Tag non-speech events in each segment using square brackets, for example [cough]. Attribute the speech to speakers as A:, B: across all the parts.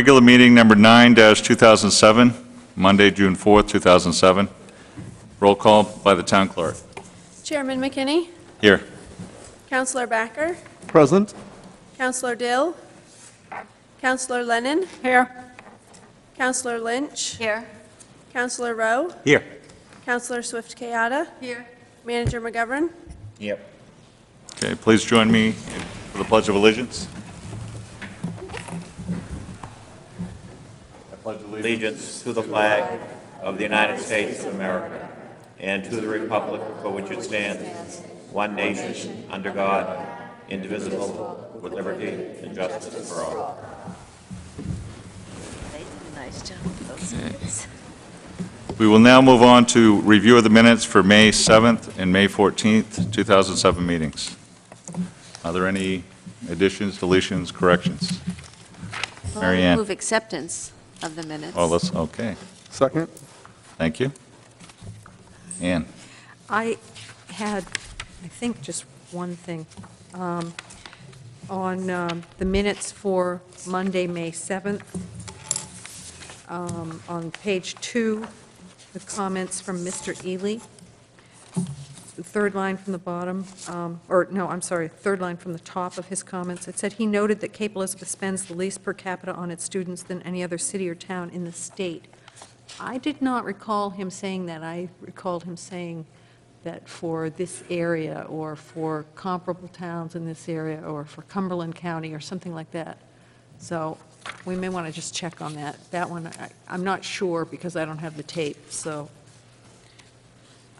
A: Regular meeting number 9-2007, Monday, June 4th, 2007. Roll call by the town clerk.
B: Chairman McKenney,
A: Here.
B: Counselor Backer,
C: Present?
B: Counselor Dill, Counselor Lennon. Here. Counselor Lynch,
D: Here.
B: Counselor Rowe,
A: Here.
B: Counselor Swift Kayatta,
D: Here.
B: Manager McGovern.
E: Yep.
A: Okay, please join me for the Pledge of Allegiance. Pledge
E: Allegiance to the flag of the United States of America and to the republic for which it stands, one nation, under God, indivisible, with liberty and justice for all.
D: They did a nice job with those minutes.
A: We will now move on to review of the minutes for May 7th and May 14th, 2007 meetings. Are there any additions, deletions, corrections?
D: Well,
A: Mary
D: I
A: Ann.
D: Move acceptance of the minutes.
A: Oh, let's, okay,
C: Second?
A: thank you. Ann?
F: I had, I think, just one thing. Um, On um, the minutes for Monday, May 7th, um, on page two, the comments from Mr. Ely, third line from the bottom, um, or, no, I'm sorry, third line from the top of his comments, it said, "He noted that Cape Elizabeth spends the least per capita on its students than any other city or town in the state." I did not recall him saying that. I recalled him saying that for this area, or for comparable towns in this area, or for Cumberland County, or something like that. So we may want to just check on that. That one, I- I'm not sure, because I don't have the tape, so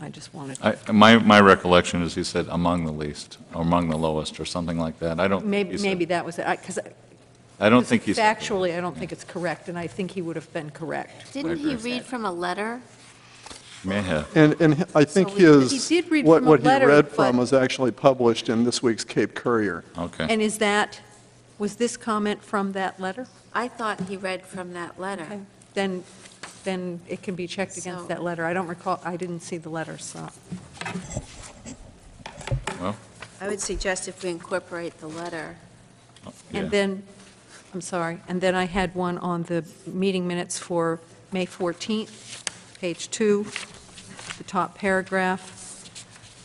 F: I just wanted,
A: I, my, my recollection is he said among the least, or among the lowest, or something like that. I don't.
F: maybe,
A: he said-
F: maybe that was it, because
A: I don't think he's.
F: factually, I don't think it's correct, and I think he would have been correct.
D: Didn't
A: agree
D: he
A: with
D: read from a letter?
A: May have.
C: And, and I think
D: So we-
C: his,
F: He did read
C: what
F: from a
C: what he
F: letter,
C: read
F: but-
C: from was actually published in this week's Cape Courier.
A: Okay.
F: And is that, was this comment from that letter?
D: I thought he read from that letter.
F: Okay. Then, then it can be checked against
D: So-
F: that letter. I don't recall, I didn't see the letter, so.
A: Well,
D: I would suggest if we incorporate the letter.
A: yeah.
F: And then, I'm sorry, and then I had one on the meeting minutes for May 14th, page two, the top paragraph.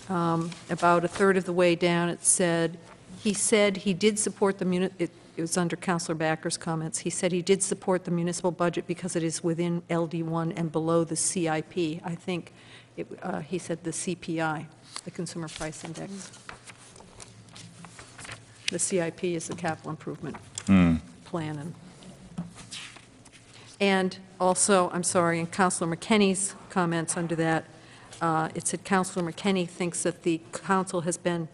F: Um, About a third of the way down, it said, he said he did support the muni, it it was under Counselor Backer's comments, he said he did support the municipal budget because it is within LD1 and below the CIP. I think, it, uh, he said the CPI, the Consumer Price Index. The CIP is the capital improvement
A: Hmm.
F: plan. And and also, I'm sorry, in Counselor McKenney's comments under that, uh, it said Counselor McKenney thinks that the council has been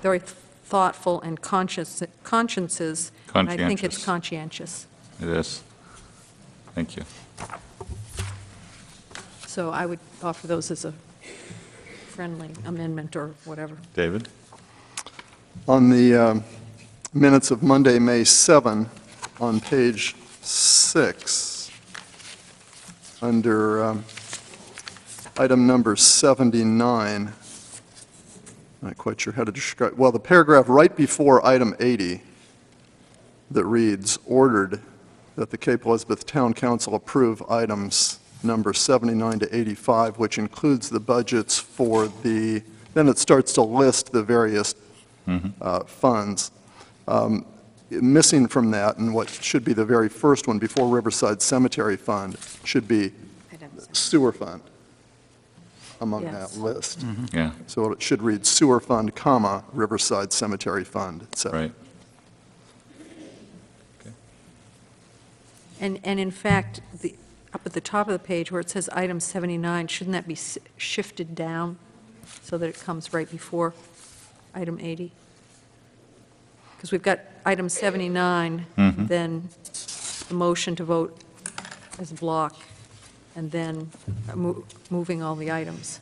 F: very thoughtful and conscious, consciences. And I think it's
A: Conscientious.
F: conscientious.
A: It is. Thank you.
F: So I would offer those as a friendly amendment or whatever.
A: David?
C: On the um, minutes of Monday, May 7, on page 6, under um, item number 79, not quite sure how to describe, well, the paragraph right before item 80 that reads, "Ordered that the Cape Elizabeth Town Council approve items number 79 to 85, which includes the budgets for the," then it starts to list the various uh, funds. Um, Missing from that, and what should be the very first one before Riverside Cemetery Fund, should be sewer fund among
F: Yes.
C: that list. Mm-hmm.
A: Yeah,
C: So it should read sewer fund, comma, Riverside Cemetery Fund, et cetera.
A: right.
F: And, and in fact, the, up at the top of the page where it says item 79, shouldn't that be s- shifted down so that it comes right before item 80? Because we've got item 79, mm-hmm. then the motion to vote as a block, and then uh, mo- moving all the items.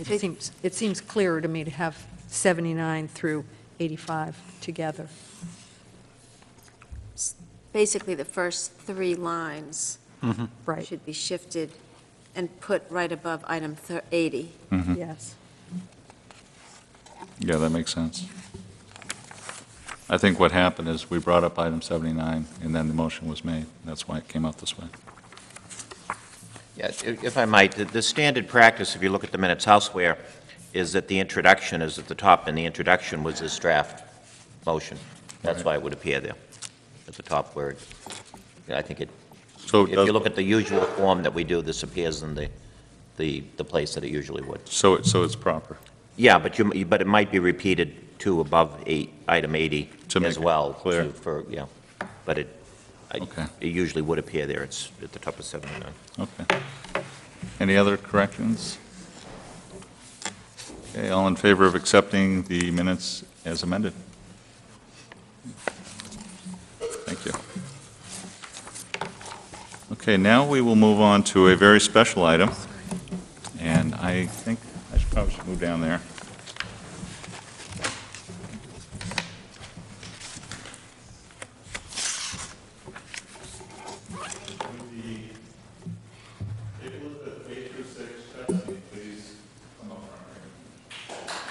F: It seems, it seems clearer to me to have 79 through 85 together.
D: Basically, the first three lines
F: Right,
D: should be shifted and put right above item thir- 80.
F: yes.
A: Yeah, that makes sense. I think what happened is we brought up item 79, and then the motion was made. That's why it came out this way.
E: If I might, the- standard practice, if you look at the minutes elsewhere, is that the introduction is at the top, and the introduction was this draft motion. That's why it would appear there, at the top where, it- I think it,
A: So,
E: if
A: it does-
E: you look at the usual form that we do, this appears in the, the the place that it usually would.
A: so it- so it's proper.
E: Yeah, but you, but it might be repeated to above eight, item 80
A: To make
E: as
A: it
E: well.
A: clear.
E: to- For, yeah, but it, I-
A: Okay.
E: it usually would appear there, it's at the top of 79.
A: Okay. Any other corrections? Okay, all in favor of accepting the minutes as amended? Thank you. Okay, now we will move on to a very special item, and I think I should probably should move down there. Elizabeth, eight through six, Chesney, please come up front.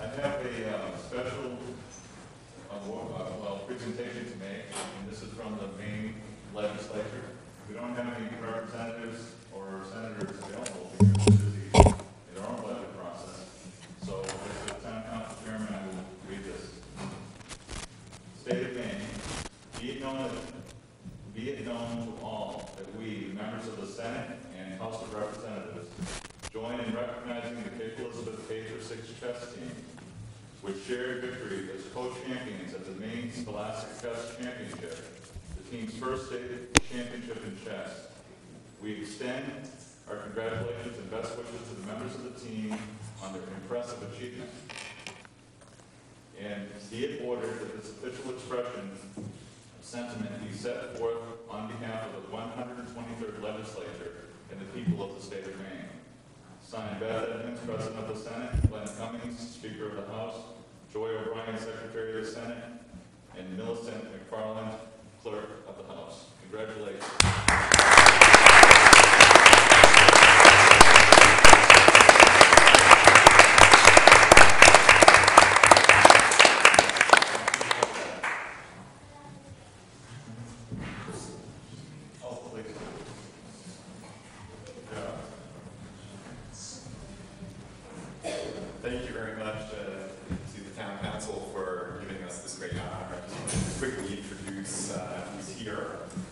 A: I have a uh, special award, uh, well, presentation to make, and this is from the Maine legislature. We don't have any representatives or senators available because they're busy in their own budget process. So as the town council chairman, I will read this. State of Maine, be it known that be it known to all that we, the members of the Senate and House of Representatives, join in recognizing the Cape Elizabeth K through six chess team, which shared victory as co-champions at the Maine Scholastic Chess Championship, the team's first state championship in chess. We extend our congratulations and best wishes to the members of the team on their impressive achievement. And be it ordered that this official expression of sentiment be set forth on behalf of the 123rd Legislature and the people of the state of Maine. Signed, Beth Edmonds, President of the Senate, Glenn Cummings, Speaker of the House, Joy O'Brien, Secretary of the Senate, and Millicent MacFarland, Clerk of the House. Congratulations. Oh, please.
G: Thank you very much uh, to the town council for giving us this great honor. I just want to quickly introduce uh, who's here.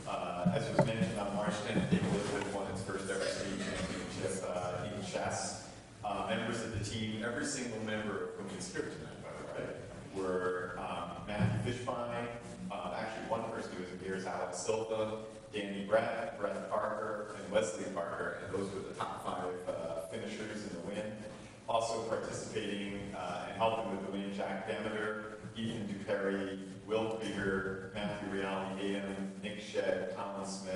G: Uh, As was mentioned on March 10th, Cape Elizabeth won its first ever state championship uh, in chess. Uh, Members of the team, every single member of here tonight, by the way, were um, Matthew Fishbein, uh, actually one person who was here is Alex Silva, Danny Brett, Brett Parker, and Wesley Parker, and those were the top five uh, finishers in the win. Also participating uh, and helping with the win, Jack Demeter, Ethan Duperry, Will Krieger, Matthew Reale, Galen, Nick Shedd, Colin Smith,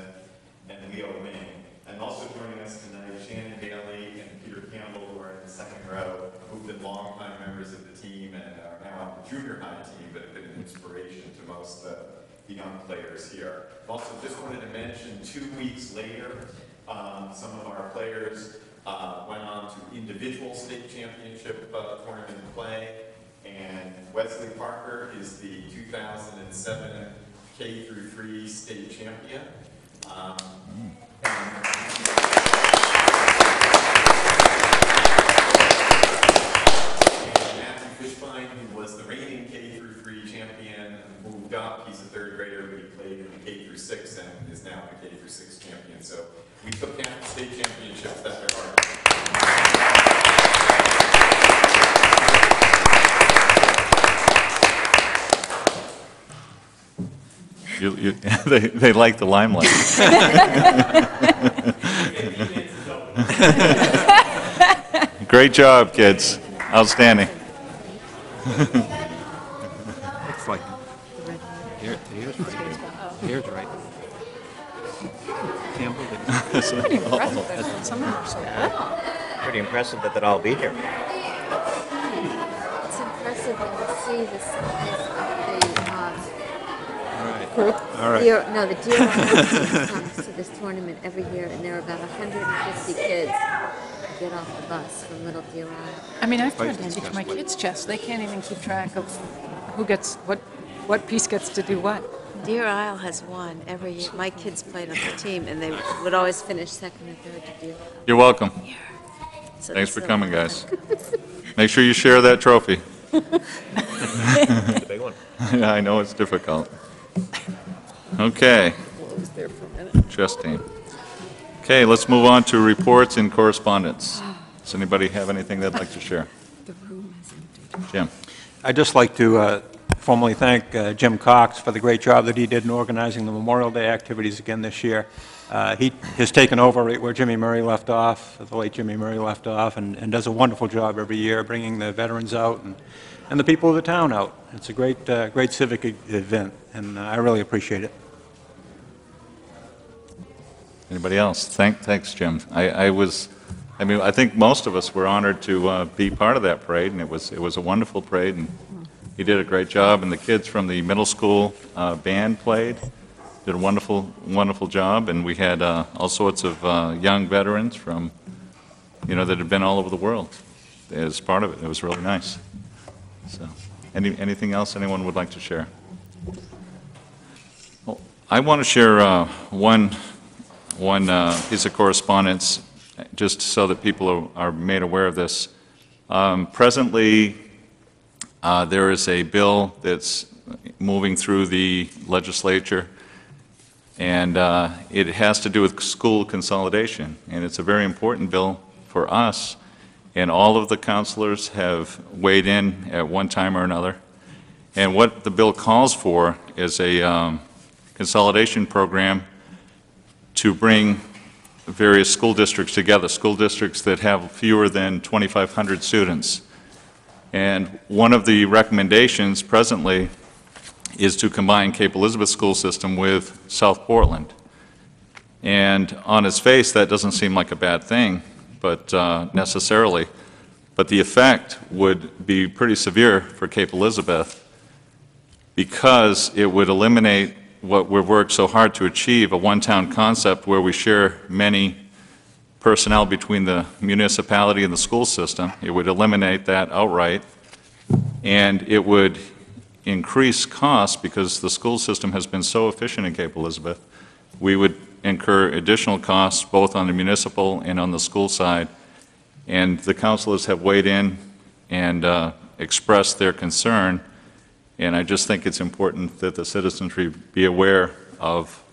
G: and Leo Ming. And also joining us tonight, Shannon Bailey and Campbell, who are in the second row, who've been longtime members of the team and are now on the junior high team, but have been an inspiration to most of the young players here. Also, just wanted to mention, two weeks later, um, some of our players uh, went on to individual state championship uh, tournament play, and Wesley Parker is the 2007 K through 3 state champion. Um, and- and Matthew Fishbein, who was the reigning K through 3 champion, moved up. He's a third grader, but he played in the K through 6 and is now the K through 6 champion. So we took half the state championships that there are.
A: You, you, [laughs] they, they like the limelight. [laughs] Great job, kids. Outstanding. [laughs]
H: It's like, here, here's right. Here's right. Pretty impressive that some of them are so good.
E: Pretty impressive that they'd all be here.
D: It's impressive when you see the size of the, um,
I: All right.
D: deer, no, the deer Island [laughs] comes to this tournament every year, and there are about 150 kids get off the bus from Little Deer Island.
H: I mean, I've tried to teach my kids chess. They can't even keep track of who gets, what, what piece gets to do what.
D: Deer Isle has won every year. My kids played on the team, and they would always finish second and third to Deer Isle.
A: You're welcome.
D: So
A: Thanks for
D: still-
A: coming, guys. Make sure you share that trophy.
E: It's a big one. [laughs]
A: Yeah, I know it's difficult. Okay. Chess team. Okay, let's move on to reports and correspondence. Does anybody have anything they'd like to share? The room is empty. Jim?
I: I'd just like to uh, formally thank uh, Jim Cox for the great job that he did in organizing the Memorial Day activities again this year. Uh, He has taken over right where Jimmy Murray left off, the late Jimmy Murray left off, and and does a wonderful job every year, bringing the veterans out and and the people of the town out. It's a great, uh, great civic e- event, and I really appreciate it.
A: Anybody else? Thank, thanks, Jim. I, I was, I mean, I think most of us were honored to uh, be part of that parade, and it was, it was a wonderful parade, and he did a great job, and the kids from the middle school uh, band played, did a wonderful, wonderful job, and we had uh, all sorts of uh, young veterans from, you know, that had been all over the world as part of it. It was really nice. So, any, anything else anyone would like to share? Well, I want to share uh, one one uh, piece of correspondence, just so that people are are made aware of this. Um, Presently, uh, there is a bill that's moving through the legislature, and uh, it has to do with school consolidation, and it's a very important bill for us, and all of the counselors have weighed in at one time or another. And what the bill calls for is a um, consolidation program to bring various school districts together, school districts that have fewer than 2,500 students. And one of the recommendations presently is to combine Cape Elizabeth School System with South Portland. And on its face, that doesn't seem like a bad thing, but uh, necessarily. But the effect would be pretty severe for Cape Elizabeth because it would eliminate what we've worked so hard to achieve, a one-town concept where we share many personnel between the municipality and the school system. It would eliminate that outright, and it would increase costs because the school system has been so efficient in Cape Elizabeth. We would incur additional costs both on the municipal and on the school side, and the councilors have weighed in and uh, expressed their concern, and I just think it's important that the citizenry be aware of,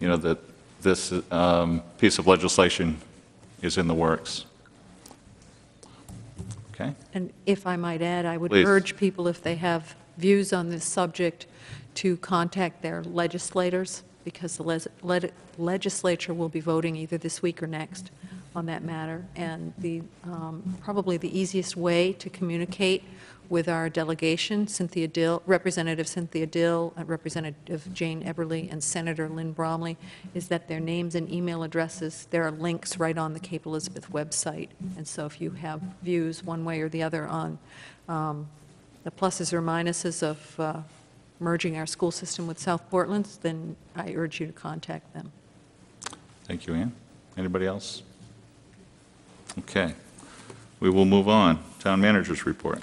A: you know, that this um, piece of legislation is in the works. Okay?
F: And if I might add, I would
A: Please.
F: urge people, if they have views on this subject, to contact their legislators, because the les- leg- legislature will be voting either this week or next on that matter. And the, um, probably the easiest way to communicate with our delegation, Cynthia Dill, Representative Cynthia Dill, uh, Representative Jane Eberle, and Senator Lynn Bromley, is that their names and email addresses, there are links right on the Cape Elizabeth website. And so if you have views one way or the other on um, the pluses or minuses of uh, merging our school system with South Portland's, then I urge you to contact them.
A: Thank you, Ann. Anybody else? Okay. We will move on. Town managers report.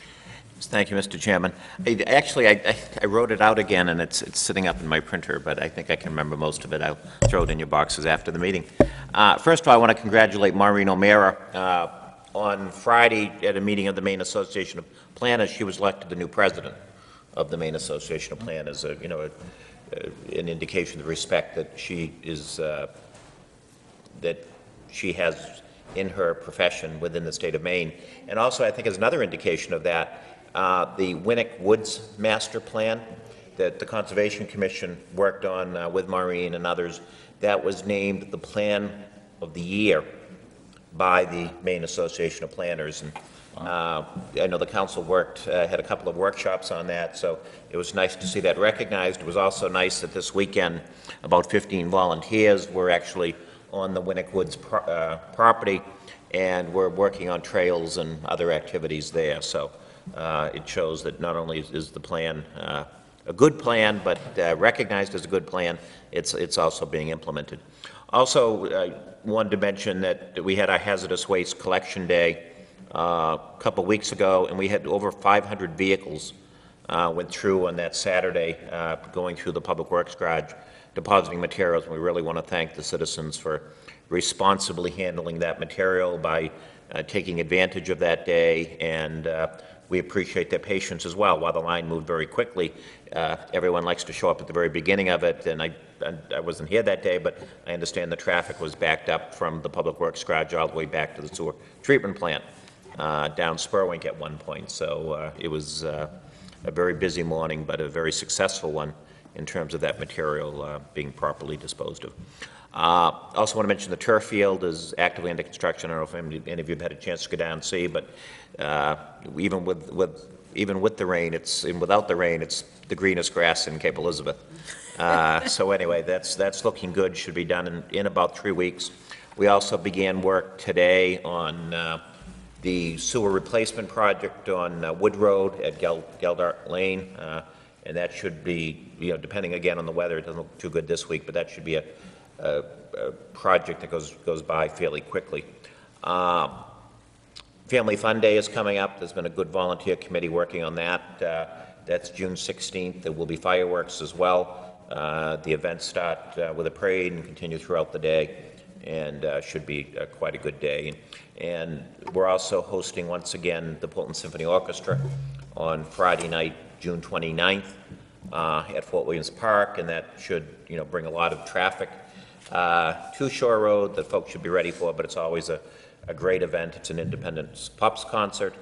E: Thank you, Mr. Chairman. I- Actually, I- I wrote it out again, and it's it's sitting up in my printer, but I think I can remember most of it. I'll throw it in your boxes after the meeting. Uh, First of all, I want to congratulate Maureen O'Meara. Uh, On Friday, at a meeting of the Maine Association of Planners, she was elected the new president of the Maine Association of Planners, a, you know, a- an indication of respect that she is, uh, that she has in her profession within the state of Maine. And also, I think as another indication of that, uh, the Winnick Woods Master Plan that the Conservation Commission worked on uh, with Maureen and others, that was named the Plan of the Year by the Maine Association of Planners. And uh, I know the council worked, uh, had a couple of workshops on that, so it was nice to see that recognized. It was also nice that this weekend, about 15 volunteers were actually on the Winnick Woods pro- uh, property, and we're working on trails and other activities there. So uh, it shows that not only is- the plan uh, a good plan, but uh, recognized as a good plan, it's, it's also being implemented. Also, I wanted to mention that we had our hazardous waste collection day uh, a couple weeks ago, and we had over 500 vehicles uh, went through on that Saturday, uh, going through the Public Works garage, depositing materials, and we really want to thank the citizens for responsibly handling that material by uh, taking advantage of that day, and uh, we appreciate their patience as well. While the line moved very quickly, uh, everyone likes to show up at the very beginning of it, and I, and I wasn't here that day, but I understand the traffic was backed up from the Public Works garage all the way back to the sewer treatment plant uh, down Spurwink at one point. So uh, it was uh, a very busy morning, but a very successful one in terms of that material uh, being properly disposed of. Uh, Also want to mention the turf field is actively under construction. I don't know if any any of you have had a chance to go down and see, but uh, even with, with, even with the rain, it's, and without the rain, it's the greenest grass in Cape Elizabeth. Uh, [laughs] So anyway, that's, that's looking good, should be done in, in about three weeks. We also began work today on uh, the sewer replacement project on uh, Wood Road at Gel- Geldart Lane, uh, and that should be, you know, depending again on the weather, it doesn't look too good this week, but that should be a, a, project that goes, goes by fairly quickly. Um, Family Fun Day is coming up. There's been a good volunteer committee working on that. Uh, That's June 16th. There will be fireworks as well. Uh, The events start uh, with a parade and continue throughout the day, and uh, should be uh, quite a good day. And we're also hosting, once again, the Portland Symphony Orchestra on Friday night, June 29th, uh, at Fort Williams Park, and that should, you know, bring a lot of traffic uh, to Shore Road that folks should be ready for, but it's always a, a great event. It's an Independence pops concert,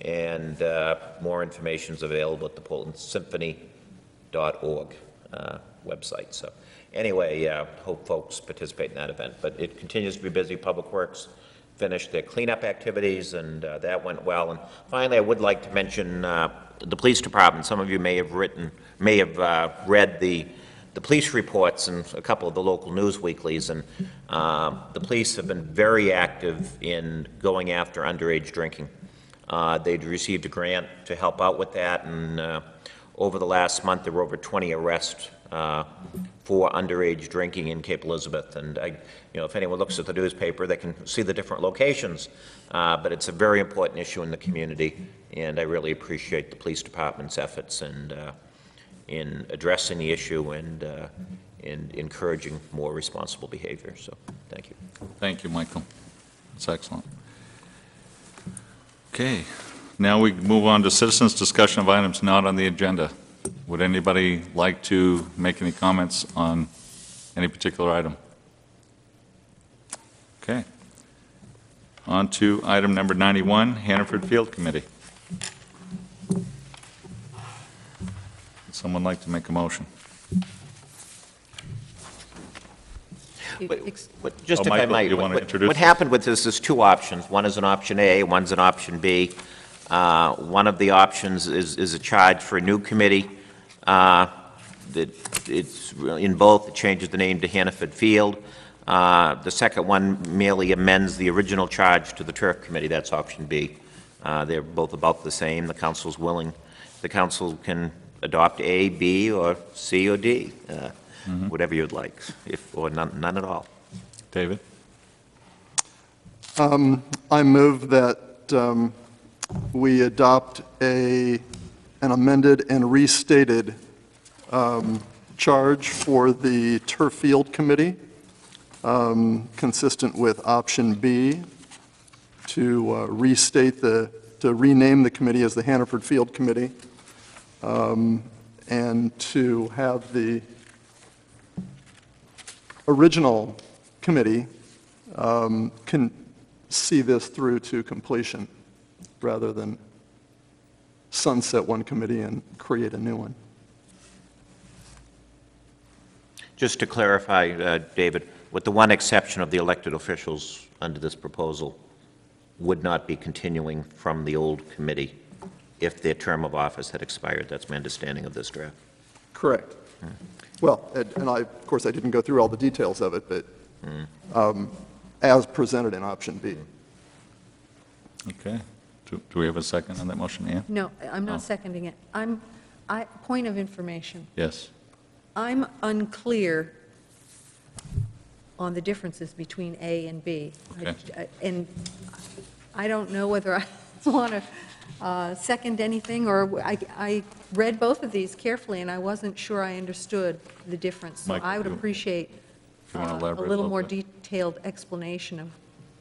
E: and uh, more information is available at the PortlandSymphony.org uh, website. So anyway, uh, hope folks participate in that event. But it continues to be busy. Public Works finished their cleanup activities, and uh, that went well. And finally, I would like to mention uh, the police department. Some of you may have written, may have uh, read the the police reports and a couple of the local news weeklies, and um, the police have been very active in going after underage drinking. Uh, They'd received a grant to help out with that, and uh, over the last month, there were over 20 arrests uh, for underage drinking in Cape Elizabeth. And I, you know, if anyone looks at the newspaper, they can see the different locations, Uh, but it's a very important issue in the community, and I really appreciate the police department's efforts and uh, in addressing the issue and, uh, and encouraging more responsible behavior. So, thank you.
A: Thank you, Michael. That's excellent. Okay, now we move on to citizens' discussion of items not on the agenda. Would anybody like to make any comments on any particular item? Okay. On to item number 91, Hannaford Field Committee. Someone like to make a motion?
E: But- but Just
A: Oh,
E: if I
A: Michael,
E: might.
A: you
E: what-
A: wanna
E: what-
A: introduce?
E: What happened with this is two options. One is an option A, one's an option B. Uh, One of the options is, is a charge for a new committee. uh, That it's, in both, it changes the name to Hannaford Field. Uh, The second one merely amends the original charge to the turf committee, that's option B. Uh, They're both about the same, the council's willing, the council can adopt A, B, or C, or D, uh,
A: Mm-hmm.
E: whatever you'd like, if, or none, none at all.
A: David?
C: I move that um, we adopt a, an amended and restated um, charge for the turf field committee, um, consistent with option B, to uh, restate the, to rename the committee as the Hannaford Field Committee, um, and to have the original committee um, can see this through to completion, rather than sunset one committee and create a new one.
E: Just to clarify, uh, David, with the one exception of the elected officials under this proposal would not be continuing from the old committee if their term of office had expired. That's my understanding of this draft.
C: Correct. Hmm. Well, and and I, of course, I didn't go through all the details of it, but hmm. um, as presented in option B. Hmm.
A: Okay. Do do we have a second on that motion, Ann?
F: No, I'm
A: Oh.
F: not seconding it. I'm, I, point of information.
A: Yes.
F: I'm unclear on the differences between A and B. I-
A: Okay.
F: I- And I don't know whether I [laughs] want to second anything, or I, I read both of these carefully, and I wasn't sure I understood the difference. So
A: Mike,
F: I would
A: you-
F: appreciate
A: you wanna
F: uh, a
A: a
F: little
A: little
F: more
A: bit?
F: detailed explanation of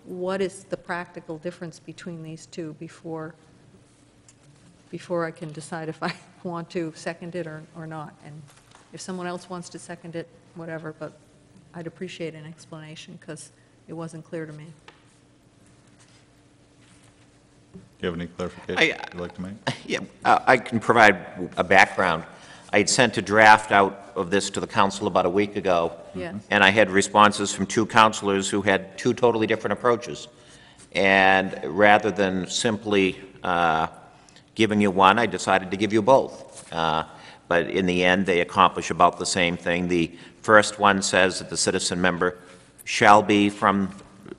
F: what is the practical difference between these two before, before I can decide if I [laughs] want to second it or, or not. And if someone else wants to second it, whatever, but I'd appreciate an explanation because it wasn't clear to me.
A: Do you have any clarification
E: I-
A: you'd like to make?
E: Yeah, uh, I can provide a background. I had sent a draft out of this to the council about a week ago.
F: Yes.
E: And I had responses from two counselors who had two totally different approaches. And rather than simply uh, giving you one, I decided to give you both. Uh, But in the end, they accomplish about the same thing. The first one says that the citizen member shall be from,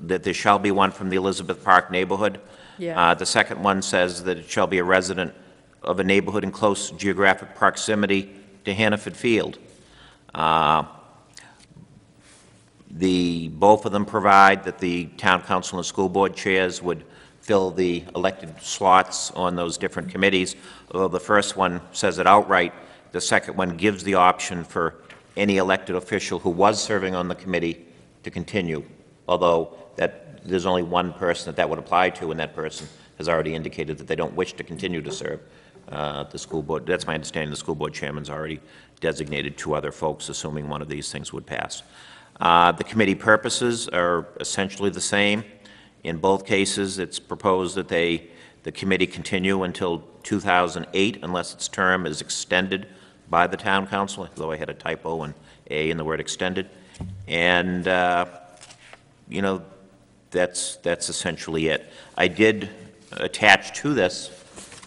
E: that there shall be one from the Elizabeth Park neighborhood.
F: Yeah.
E: Uh, The second one says that it shall be a resident of a neighborhood in close geographic proximity to Hannaford Field. Uh, The, both of them provide that the town council and school board chairs would fill the elected slots on those different committees. Although the first one says it outright, the second one gives the option for any elected official who was serving on the committee to continue, although that, there's only one person that that would apply to, and that person has already indicated that they don't wish to continue to serve uh, the school board. That's my understanding, the school board chairman's already designated two other folks, assuming one of these things would pass. Uh, The committee purposes are essentially the same. In both cases, it's proposed that they, the committee continue until 2008 unless its term is extended by the town council, though I had a typo and A in the word extended. And, uh, you know, that's, that's essentially it. I did attach to this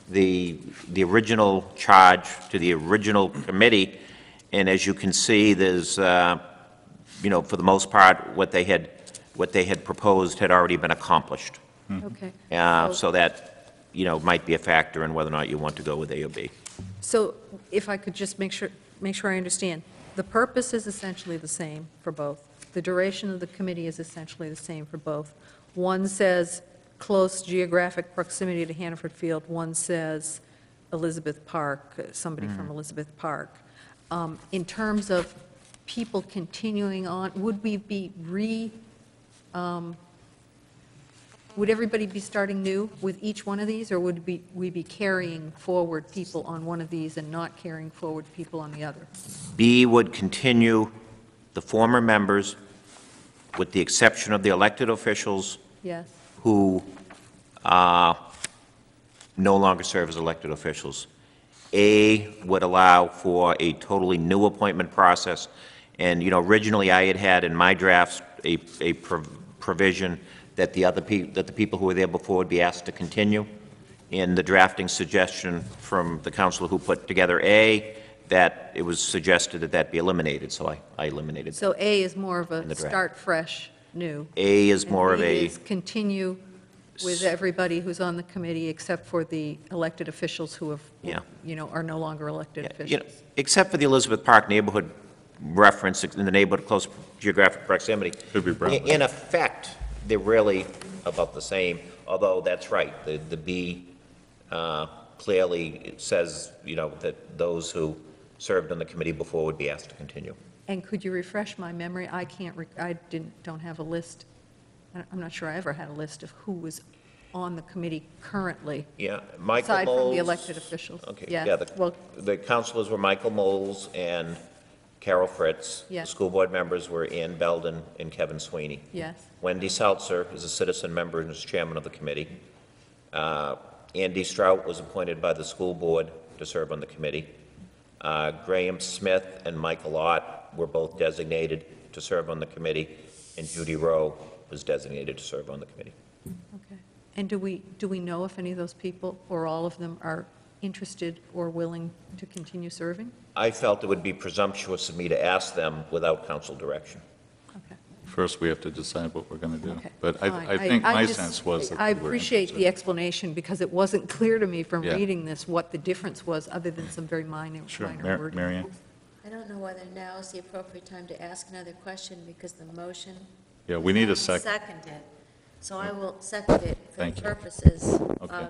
E: the, the original charge to the original committee, and as you can see, there's, uh, you know, for the most part, what they had, what they had proposed had already been accomplished.
F: Okay.
E: Uh,
F: So-
E: So that, you know, might be a factor in whether or not you want to go with A or B.
F: So if I could just make sure, make sure I understand, the purpose is essentially the same for both. The duration of the committee is essentially the same for both. One says close geographic proximity to Hannaford Field, one says Elizabeth Park, uh, somebody from Elizabeth Park. Um, In terms of people continuing on, would we be re, um, would everybody be starting new with each one of these, or would we, we be carrying forward people on one of these and not carrying forward people on the other?
E: B would continue the former members, with the exception of the elected officials
F: Yes?
E: who uh, no longer serve as elected officials. A would allow for a totally new appointment process, and, you know, originally I had had in my drafts a a prov- provision that the other people, that the people who were there before would be asked to continue. In the drafting suggestion from the council who put together A, that it was suggested that that be eliminated, so I I eliminated.
F: So A is more of
E: In the
F: a
E: draft.
F: start fresh, new.
E: A is
F: and
E: more of
F: B
E: a...
F: is continue with everybody who's on the committee, except for the elected officials who have,
E: Yeah.
F: you know, are no longer elected
E: Yeah, you know,
F: officials.
E: Except for the Elizabeth Park neighborhood reference in the neighborhood close geographic proximity.
A: Could be Brown.
E: In- In effect, they're really about the same, although that's right, the, the B uh, clearly says, you know, that those who served on the committee before would be asked to continue.
F: And could you refresh my memory? I can't, rec- I didn't, don't have a list. I- I'm not sure I ever had a list of who was on the committee currently,
E: Yeah, Michael
F: aside from the
E: Moles-
F: elected officials.
E: Okay,
F: Yeah,
E: the,
F: well,
E: the councilors were Michael Moles and Carol Fritz.
F: Yeah.
E: The school board members were Ann Belden and Kevin Sweeney.
F: yes,
E: Wendy Seltzer is a citizen member and is chairman of the committee. Uh, Andy Strout was appointed by the school board to serve on the committee. Uh, Graham Smith and Michael Ott were both designated to serve on the committee, and Judy Rowe was designated to serve on the committee.
F: okay. And do we, do we know if any of those people, or all of them, are interested or willing to continue serving?
E: I felt it would be presumptuous of me to ask them without council direction.
F: Okay.
A: first we have to decide what we're going to do.
H: Okay.
A: But I,
F: Fine.
A: I think my
F: just-
A: sense was that
F: I
A: we were
F: appreciate the
A: interested.
F: explanation, because it wasn't clear to me from
A: Yeah.
F: reading this what the difference was, other than some very minor,
A: Sure,
F: minor
A: Mar-
F: wording.
A: Mary Ann?
D: I don't know whether now is the appropriate time to ask another question because the motion.
A: Yeah, we need a
D: was
A: second.
D: Seconded. So I will second it for
A: Thank
D: the
A: you.
D: purposes
A: Okay.
D: of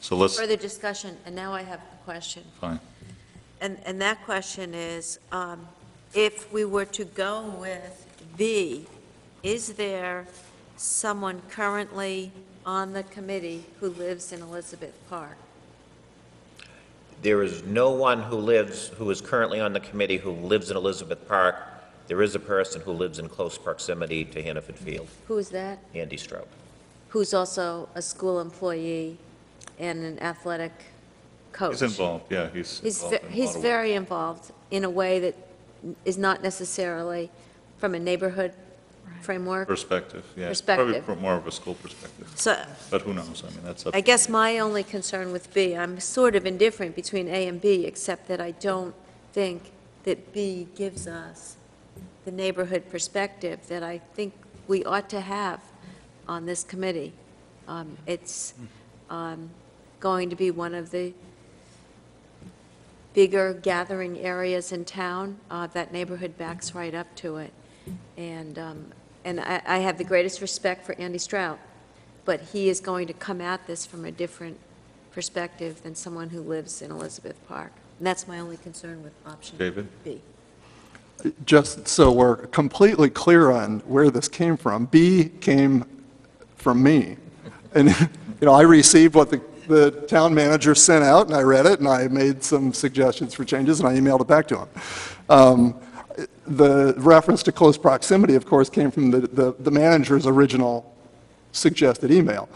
A: So let's,
D: further discussion. And now I have a question.
A: fine.
D: And, and that question is, um, if we were to go with B, is there someone currently on the committee who lives in Elizabeth Park?
E: There is no one who lives, who is currently on the committee who lives in Elizabeth Park. There is a person who lives in close proximity to Hannaford Field,
D: Who is that?
E: Andy Strout.
D: Who's also a school employee and an athletic coach?
A: He's involved, yeah, he's
D: He's,
A: involved
D: ve-
A: in a
D: he's
A: lot of work.
D: very involved in a way that is not necessarily from a neighborhood framework.
A: Perspective, yeah.
D: Perspective.
A: Probably more of a school perspective.
D: So
A: But who knows? I mean, that's up.
D: I guess my only concern with B, I'm sort of indifferent between A and B, except that I don't think that B gives us the neighborhood perspective that I think we ought to have on this committee. Um, It's um, going to be one of the bigger gathering areas in town. Uh, That neighborhood backs right up to it. And, um, and I I have the greatest respect for Andy Strout, but he is going to come at this from a different perspective than someone who lives in Elizabeth Park. And that's my only concern with option
A: David?
D: B.
C: Just so we're completely clear on where this came from, B came from me. And, you know, I received what the, the town manager sent out, and I read it, and I made some suggestions for changes, and I emailed it back to him. Um, The reference to close proximity, of course, came from the, the the manager's original suggested email.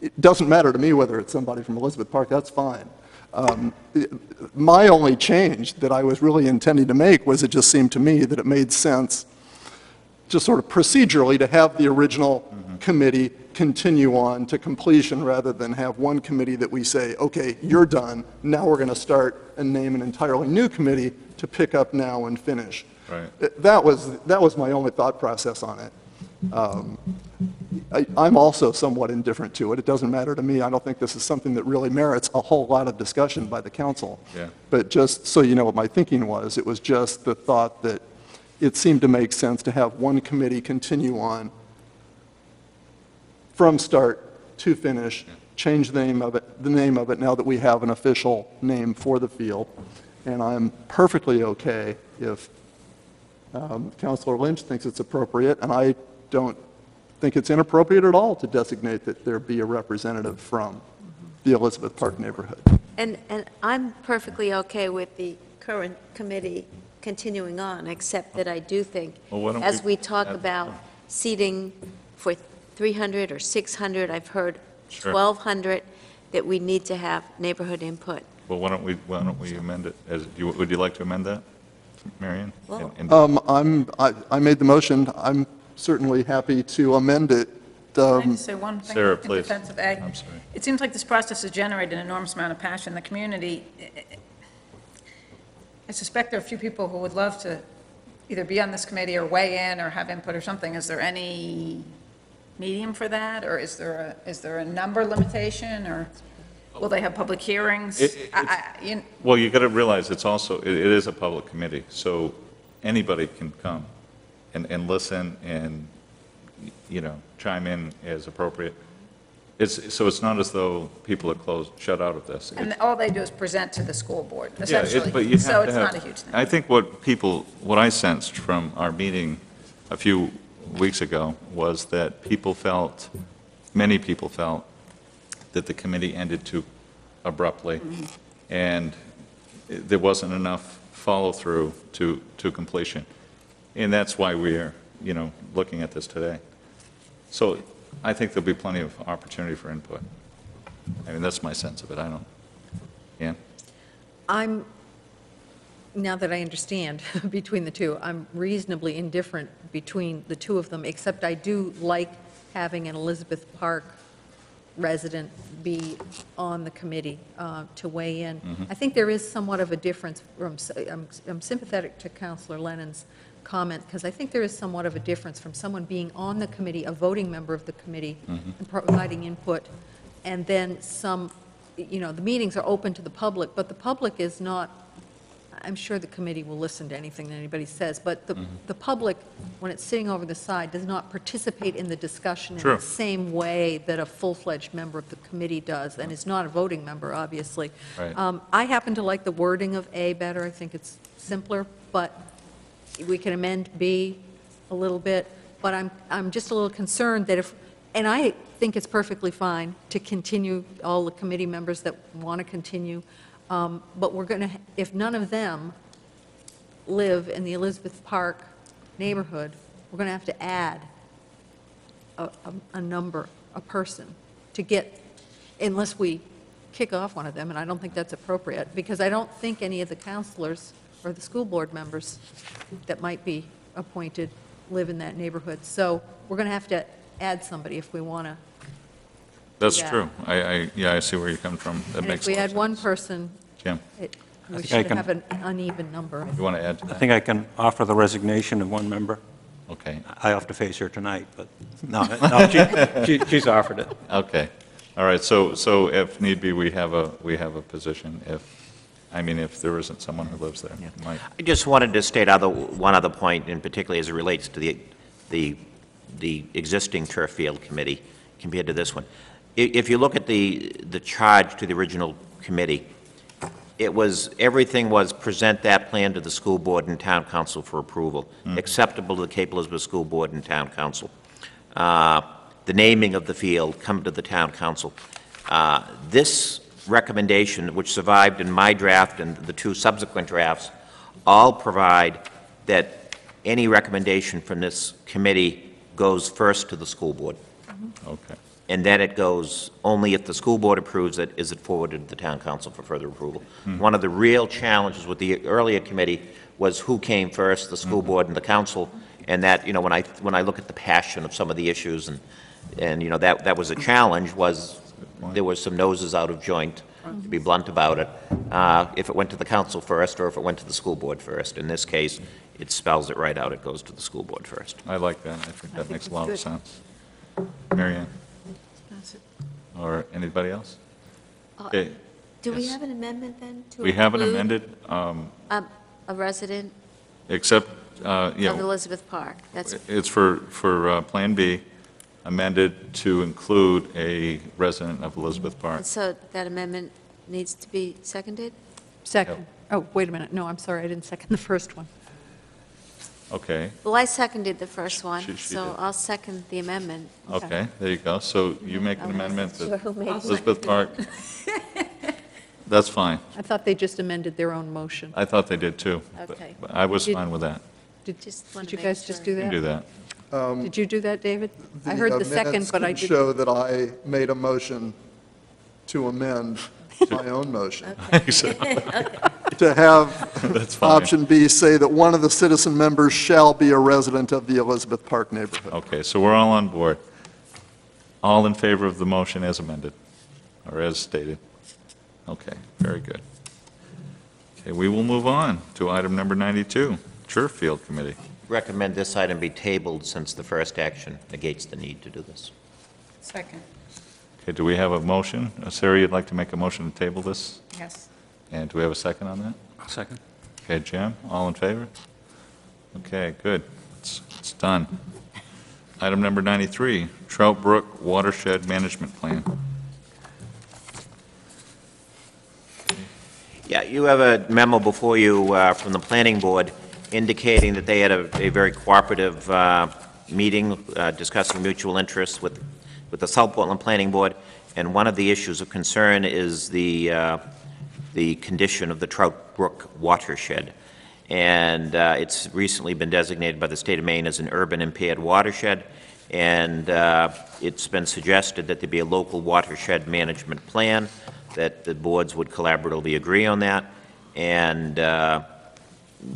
C: It doesn't matter to me whether it's somebody from Elizabeth Park, that's fine. Um, My only change that I was really intending to make was it just seemed to me that it made sense, just sort of procedurally, to have the original committee continue on to completion rather than have one committee that we say, okay, you're done, now we're going to start and name an entirely new committee to pick up now and finish.
A: Right.
C: That was, that was my only thought process on it. Um, I- I'm also somewhat indifferent to it. It doesn't matter to me. I don't think this is something that really merits a whole lot of discussion by the council.
A: Yeah.
C: But just so you know what my thinking was, it was just the thought that it seemed to make sense to have one committee continue on from start to finish, change the name of it, the name of it now that we have an official name for the field. And I'm perfectly okay if um, Counselor Lynch thinks it's appropriate, and I don't think it's inappropriate at all to designate that there be a representative from the Elizabeth Park neighborhood.
D: And, and I'm perfectly okay with the current committee continuing on, except that I do think,
A: Well, why don't
D: as
A: we-
D: we talk about seating for 300 or 600, I've heard
A: Sure.
D: 1,200, that we need to have neighborhood input.
A: Well, why don't we, why don't we amend it? As, do you- would you like to amend that, Marion?
D: Well-
A: And- and-
C: Um, I'm, I I made the motion. I'm certainly happy to amend it.
H: Can I
C: Um,
H: just say one thing?
A: Sarah,
H: in
A: please.
H: defense of A?
A: I'm sorry.
H: It seems like this process has generated an enormous amount of passion in the community. I suspect there are a few people who would love to either be on this committee or weigh in or have input or something. Is there any medium for that, or is there a, is there a number limitation, or will they have public hearings?
A: It- it-
H: I- I- you-
A: Well, you got to realize it's also, it it is a public committee, so anybody can come and, and listen and, you know, chime in as appropriate. It's, so it's not as though people are closed, shut out of this.
H: And all they do is present to the school board,
A: Yeah, it-
H: essentially.
A: but you
H: So
A: have to
H: it's
A: have-
H: not a huge thing.
A: I think what people, what I sensed from our meeting a few weeks ago was that people felt, many people felt, that the committee ended too abruptly, and there wasn't enough follow-through to, to completion. And that's why we're, you know, looking at this today. So I think there'll be plenty of opportunity for input. I mean, that's my sense of it, I don't, yeah?
F: I'm, now that I understand [laughs] between the two, I'm reasonably indifferent between the two of them, except I do like having an Elizabeth Park resident be on the committee uh, to weigh in. I think there is somewhat of a difference from, I'm I'm sympathetic to Counselor Lennon's comment, because I think there is somewhat of a difference from someone being on the committee, a voting member of the committee, and providing input, and then some, you know, the meetings are open to the public, but the public is not, I'm sure the committee will listen to anything that anybody says, but the, the public, when it's sitting over the side, does not participate in the discussion in
A: True.
F: the same way that a full-fledged member of the committee does, and is not a voting member, obviously.
A: Right.
F: Um, I happen to like the wording of A better, I think it's simpler, but we can amend B a little bit, but I'm, I'm just a little concerned that if, and I think it's perfectly fine to continue, all the committee members that want to continue, um, but we're going to, if none of them live in the Elizabeth Park neighborhood, we're going to have to add a, a- a number, a person, to get, unless we kick off one of them, and I don't think that's appropriate, because I don't think any of the councilors or the school board members that might be appointed live in that neighborhood. So we're going to have to add somebody if we want to.
A: That's
F: Yeah.
A: true. I, I, yeah, I see where you're coming from. That
F: And
A: makes
F: if
A: a
F: we
A: lot
F: add
A: of
F: one
A: sense.
F: person,
A: Jim,
F: it,
I: I
F: we
I: think I
F: should
I: can-
F: have an uneven number.
A: you want to add to
I: I
A: that?
I: think I can offer the resignation of one member.
A: Okay,
I: I have to face her tonight, but, no, [laughs] no, she- she- she's offered it.
A: okay. All right, so, so if need be, we have a, we have a position if, I mean, if there isn't someone who lives there. Mike?
E: I just wanted to state other, one other point, and particularly as it relates to the, the, the existing turf field committee compared to this one. If you look at the, the charge to the original committee, it was, everything was present that plan to the school board and town council for approval, acceptable to the Cape Elizabeth School Board and town council. Uh, The naming of the field, come to the town council. Uh, This recommendation, which survived in my draft and the two subsequent drafts, all provide that any recommendation from this committee goes first to the school board,
A: Okay,
E: and then it goes, only if the school board approves it, is it forwarded to the town council for further approval. One of the real challenges with the earlier committee was who came first, the school board and the council, and that, you know, when I, when I look at the passion of some of the issues, and, and, you know, that, that was a challenge, was there were some noses out of joint, to be blunt about it, uh, if it went to the council first, or if it went to the school board first. In this case, it spells it right out, it goes to the school board first.
A: I like that. I think that makes a lot of sense. Mary Ann? Or anybody else?
D: Uh,
A: Okay,
D: Do we
A: Yes.
D: have an amendment then? to
A: we have an
D: include,
A: amended, um,
D: um, A resident
A: except, uh,
D: of
A: yeah,
D: Elizabeth Park? That's,
A: it's for, for uh, Plan B, amended to include a resident of Elizabeth Park.
D: and so that amendment needs to be seconded?
F: Second. Oh, wait a minute, no, I'm sorry, I didn't second the first one.
A: Okay,
D: Well, I seconded the first one,
A: She- she
D: so
A: did.
D: I'll second the amendment.
A: okay, there you go. So you make an amendment
D: wasn't
A: that
D: who made what.
A: Elizabeth Park, [laughs] that's fine.
F: I thought they just amended their own motion.
A: I thought they did too. but-
D: Okay.
A: but I was
F: Did-
A: fine with that.
F: Did
D: Just wanna
F: did you
D: make
F: guys just
D: sure.
F: do
A: You can
F: that?
A: do that.
F: Um, did you do that, David? I heard the second, but I
C: can
F: didn't.
C: show that I made a motion to amend [laughs] my own motion. To have [laughs]
A: That's fine.
C: option B say that one of the citizen members shall be a resident of the Elizabeth Park neighborhood.
A: Okay, so we're all on board. All in favor of the motion as amended, or as stated? Okay, very good. Okay, we will move on to item number 92, Turf Field Committee.
E: Recommend this item be tabled since the first action negates the need to do this.
H: Second,
A: Okay, do we have a motion? Uh, Sarah, you'd like to make a motion to table this?
H: yes.
A: And do we have a second on that?
I: Second.
A: Okay, Jim, all in favor? Okay, good. It's it's done. Item number 93, Trout Brook Watershed Management Plan.
E: Yeah, you have a memo before you uh, from the planning board indicating that they had a a very cooperative uh, meeting uh, discussing mutual interests with, with the South Portland Planning Board, and one of the issues of concern is the, uh, the condition of the Trout Brook watershed. And uh, it's recently been designated by the state of Maine as an urban impaired watershed, and uh, it's been suggested that there be a local watershed management plan, that the boards would collaboratively agree on that, and uh,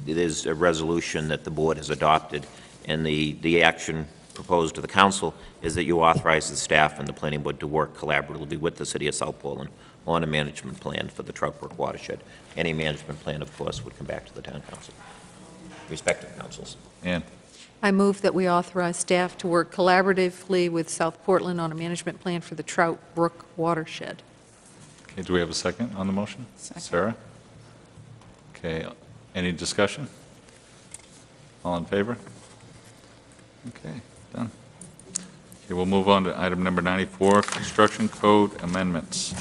E: it is a resolution that the board has adopted, and the, the action proposed to the council is that you authorize the staff and the planning board to work collaboratively with the city of South Portland on a management plan for the Trout Brook watershed. Any management plan, of course, would come back to the town council. respective councils.
A: Ann?
F: I move that we authorize staff to work collaboratively with South Portland on a management plan for the Trout Brook watershed.
A: Okay, do we have a second on the motion?
H: Second.
A: Sarah? Okay, any discussion? All in favor? Okay, done. Okay, we'll move on to item number 94, construction code amendments.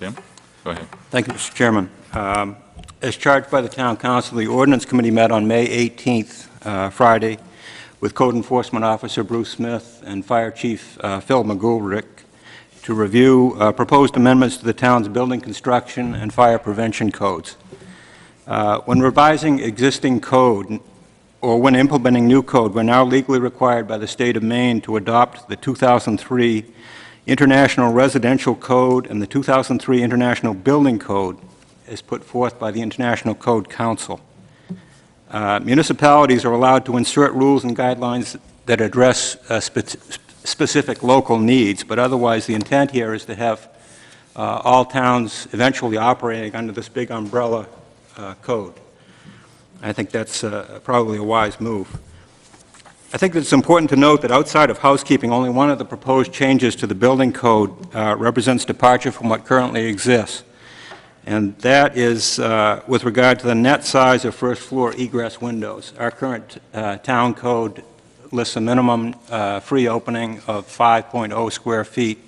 A: Jim, go ahead.
I: Thank you, Mr. Chairman. Um, As charged by the Town Council, the Ordinance Committee met on May 18th, uh, Friday, with Code Enforcement Officer Bruce Smith and Fire Chief uh, Phil McGoldrick to review uh, proposed amendments to the town's building construction and fire prevention codes. Uh, When revising existing code, or when implementing new code, we're now legally required by the state of Maine to adopt the 2003 International Residential Code and the 2003 International Building Code as put forth by the International Code Council. Uh, Municipalities are allowed to insert rules and guidelines that address uh, spe- specific local needs, but otherwise, the intent here is to have uh, all towns eventually operating under this big umbrella uh, code. I think that's uh, probably a wise move. I think it's important to note that outside of housekeeping, only one of the proposed changes to the building code uh, represents departure from what currently exists, and that is uh, with regard to the net size of first-floor egress windows. Our current uh, town code lists a minimum uh, free opening of 5.0 square feet.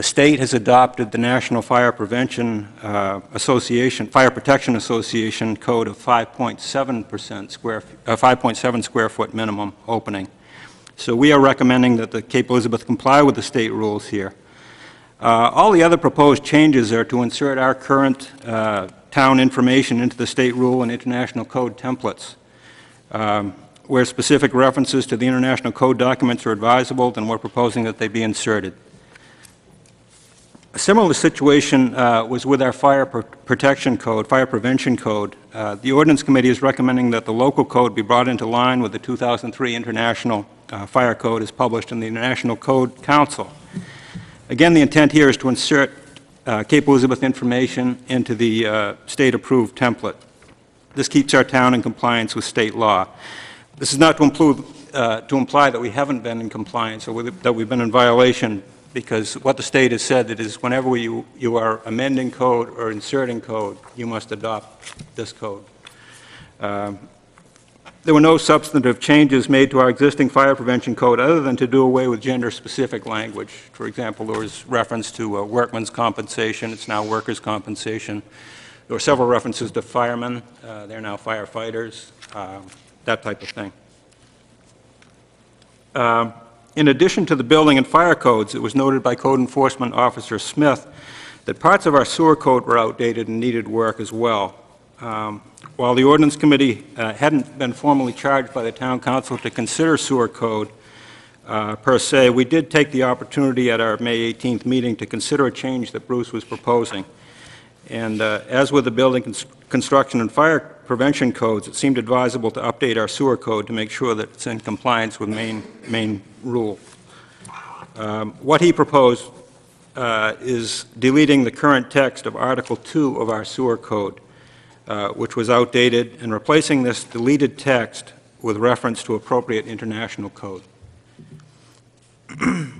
I: The state has adopted the National Fire Prevention uh, Association, Fire Protection Association Code of 5.7% square, uh, 5.7 square foot minimum opening. So we are recommending that the Cape Elizabeth comply with the state rules here. Uh, All the other proposed changes are to insert our current uh, town information into the state rule and international code templates. Um, Where specific references to the international code documents are advisable, then we're proposing that they be inserted. A similar situation uh, was with our fire pr- protection code, fire prevention code. Uh, The ordinance committee is recommending that the local code be brought into line with the 2003 International uh, Fire Code as published in the International Code Council. Again, the intent here is to insert uh, Cape Elizabeth information into the uh, state-approved template. This keeps our town in compliance with state law. This is not to include, uh, to imply that we haven't been in compliance or that we've been in violation, because what the state has said it is whenever you you are amending code or inserting code, you must adopt this code. Um, There were no substantive changes made to our existing fire prevention code other than to do away with gender-specific language. For example, there was reference to uh, workman's compensation, it's now workers' compensation. There were several references to firemen, uh, they're now firefighters, um, that type of thing. In addition to the building and fire codes, it was noted by Code Enforcement Officer Smith that parts of our sewer code were outdated and needed work as well. Um, While the ordinance committee uh, hadn't been formally charged by the town council to consider sewer code uh, per se, we did take the opportunity at our May 18th meeting to consider a change that Bruce was proposing. And uh, as with the building cons- construction and fire prevention codes, it seemed advisable to update our sewer code to make sure that it's in compliance with Maine, Maine rule. Um, What he proposed uh, is deleting the current text of Article 2 of our sewer code, uh, which was outdated, and replacing this deleted text with reference to appropriate international code. [clears throat]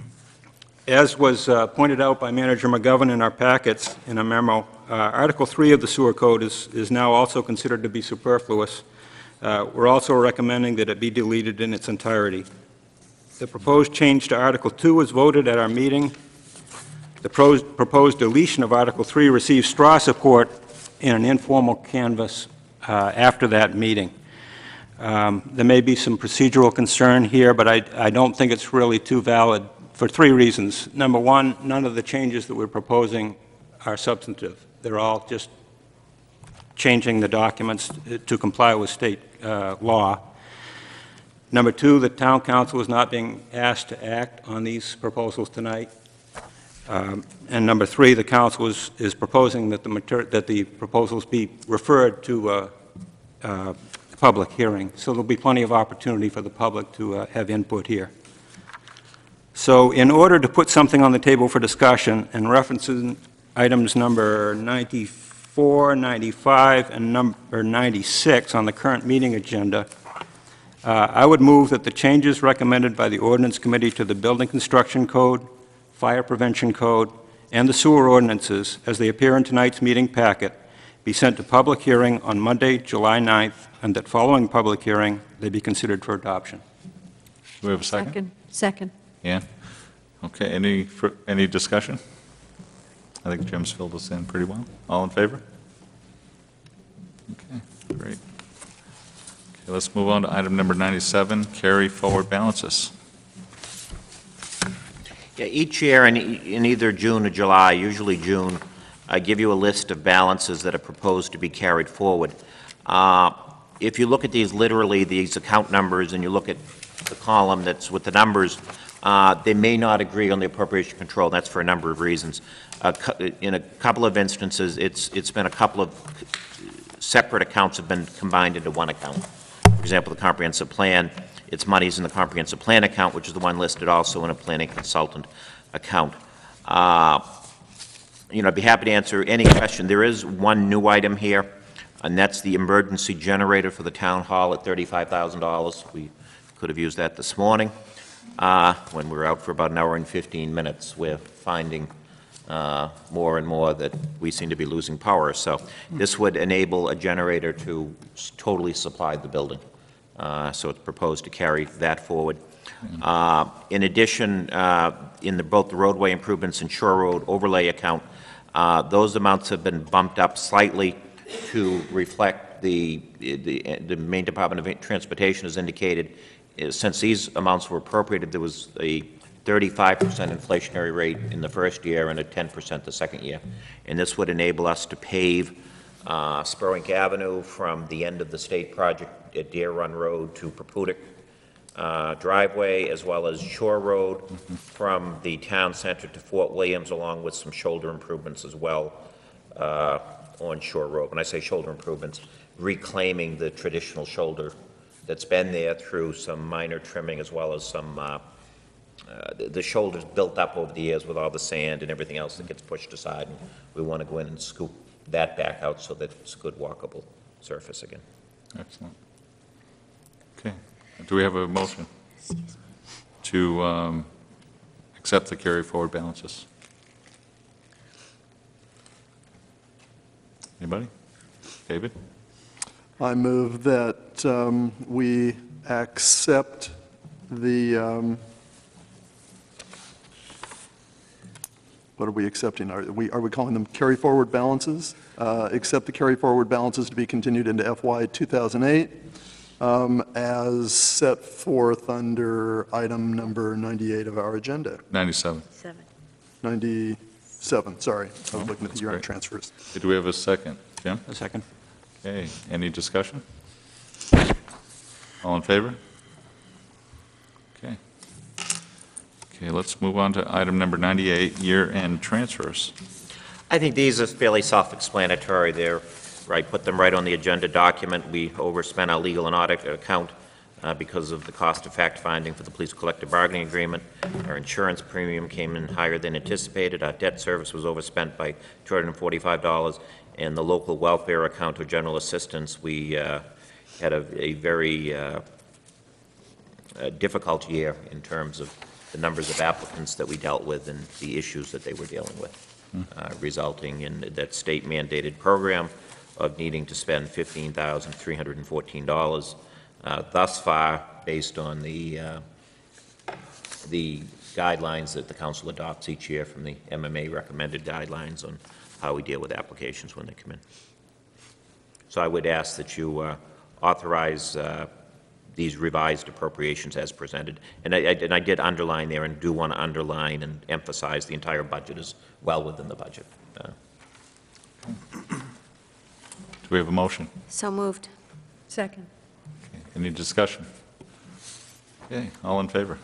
I: As was uh, pointed out by Manager McGovern in our packets in a memo, uh, Article 3 of the sewer code is is now also considered to be superfluous. Uh, We're also recommending that it be deleted in its entirety. The proposed change to Article 2 was voted at our meeting. The proposed deletion of Article 3 received straw support in an informal canvass uh, after that meeting. Um, There may be some procedural concern here, but I I don't think it's really too valid for three reasons. Number one, none of the changes that we're proposing are substantive. They're all just changing the documents to comply with state uh, law. Number two, the town council is not being asked to act on these proposals tonight. Um, And number three, the council is is proposing that the that the proposals be referred to a, uh, public hearing, so there'll be plenty of opportunity for the public to uh, have input here. So in order to put something on the table for discussion, and referencing items number 94 94, 95, and number 96 on the current meeting agenda, uh, I would move that the changes recommended by the ordinance committee to the building construction code, fire prevention code, and the sewer ordinances, as they appear in tonight's meeting packet, be sent to public hearing on Monday, July 9th, and that following public hearing, they be considered for adoption.
A: Do we have a second?
F: Second. Second.
A: Yeah? Okay, any, fir- any discussion? I think Jim's filled us in pretty well. All in favor? Okay, great. Okay, let's move on to item number 97, carry forward balances.
E: Yeah, each year in, in either June or July, usually June, I give you a list of balances that are proposed to be carried forward. Uh, If you look at these literally, these account numbers, and you look at the column that's with the numbers, uh, they may not agree on the appropriation control. That's for a number of reasons. Cou- In a couple of instances, it's, it's been a couple of separate accounts have been combined into one account. For example, the comprehensive plan, its money's in the comprehensive plan account, which is the one listed also in a planning consultant account. Uh, You know, I'd be happy to answer any question. There is one new item here, and that's the emergency generator for the town hall at $35,000. We could have used that this morning, uh, when we were out for about an hour and 15 minutes. We're finding uh, more and more that we seem to be losing power. So this would enable a generator to s- totally supply the building. Uh, So it's proposed to carry that forward. Uh, In addition, uh, in the- both the roadway improvements and Shore Road overlay account, uh, those amounts have been bumped up slightly to reflect the, the the Maine Department of Transportation has indicated, uh, since these amounts were appropriated, there was a 35% inflationary rate in the first year and a 10% the second year. And this would enable us to pave uh, Spurwink Avenue from the end of the state project at Deer Run Road to Paputic uh, driveway, as well as Shore Road from the town center to Fort Williams, along with some shoulder improvements as well uh, on Shore Road. When I say shoulder improvements, reclaiming the traditional shoulder that's been there through some minor trimming, as well as some, uh, uh, the- shoulders built up over the years with all the sand and everything else that gets pushed aside. and We want to go in and scoop that back out so that it's a good walkable surface again.
A: Excellent. Okay, do we have a motion to um, accept the carry forward balances? Anybody? David?
C: I move that um, we accept the, um, what are we accepting? Are we, are we calling them carry-forward balances? Uh, Accept the carry-forward balances to be continued into FY 2008 um, as set forth under item number 98 of our agenda.
A: 97.
D: Seven.
C: 97, sorry. I was
A: Oh,
C: looking at
A: that's
C: the year-end
A: great.
C: transfers.
A: Do we have a second? Jim?
I: A second.
A: Okay, any discussion? All in favor? Okay. Okay, let's move on to item number 98, year-end transfers.
E: I think these are fairly self-explanatory. They're, I put them right on the agenda document. We overspent our legal and audit account uh, because of the cost of fact-finding for the police collective bargaining agreement. Our insurance premium came in higher than anticipated. Our debt service was overspent by $245. And the local welfare account or general assistance, we uh, had a a very uh, uh, difficult year in terms of the numbers of applicants that we dealt with and the issues that they were dealing with, uh, resulting in that state mandated program of needing to spend $15,314 uh, thus far, based on the, uh, the guidelines that the council adopts each year from the MMA recommended guidelines on how we deal with applications when they come in. So I would ask that you uh, authorize uh, these revised appropriations as presented. And I, I- and I did underline there and do want to underline and emphasize the entire budget is well within the budget. Uh,
A: Do we have a motion?
D: So moved.
F: Second.
A: Okay, Any discussion? Okay, all in favor?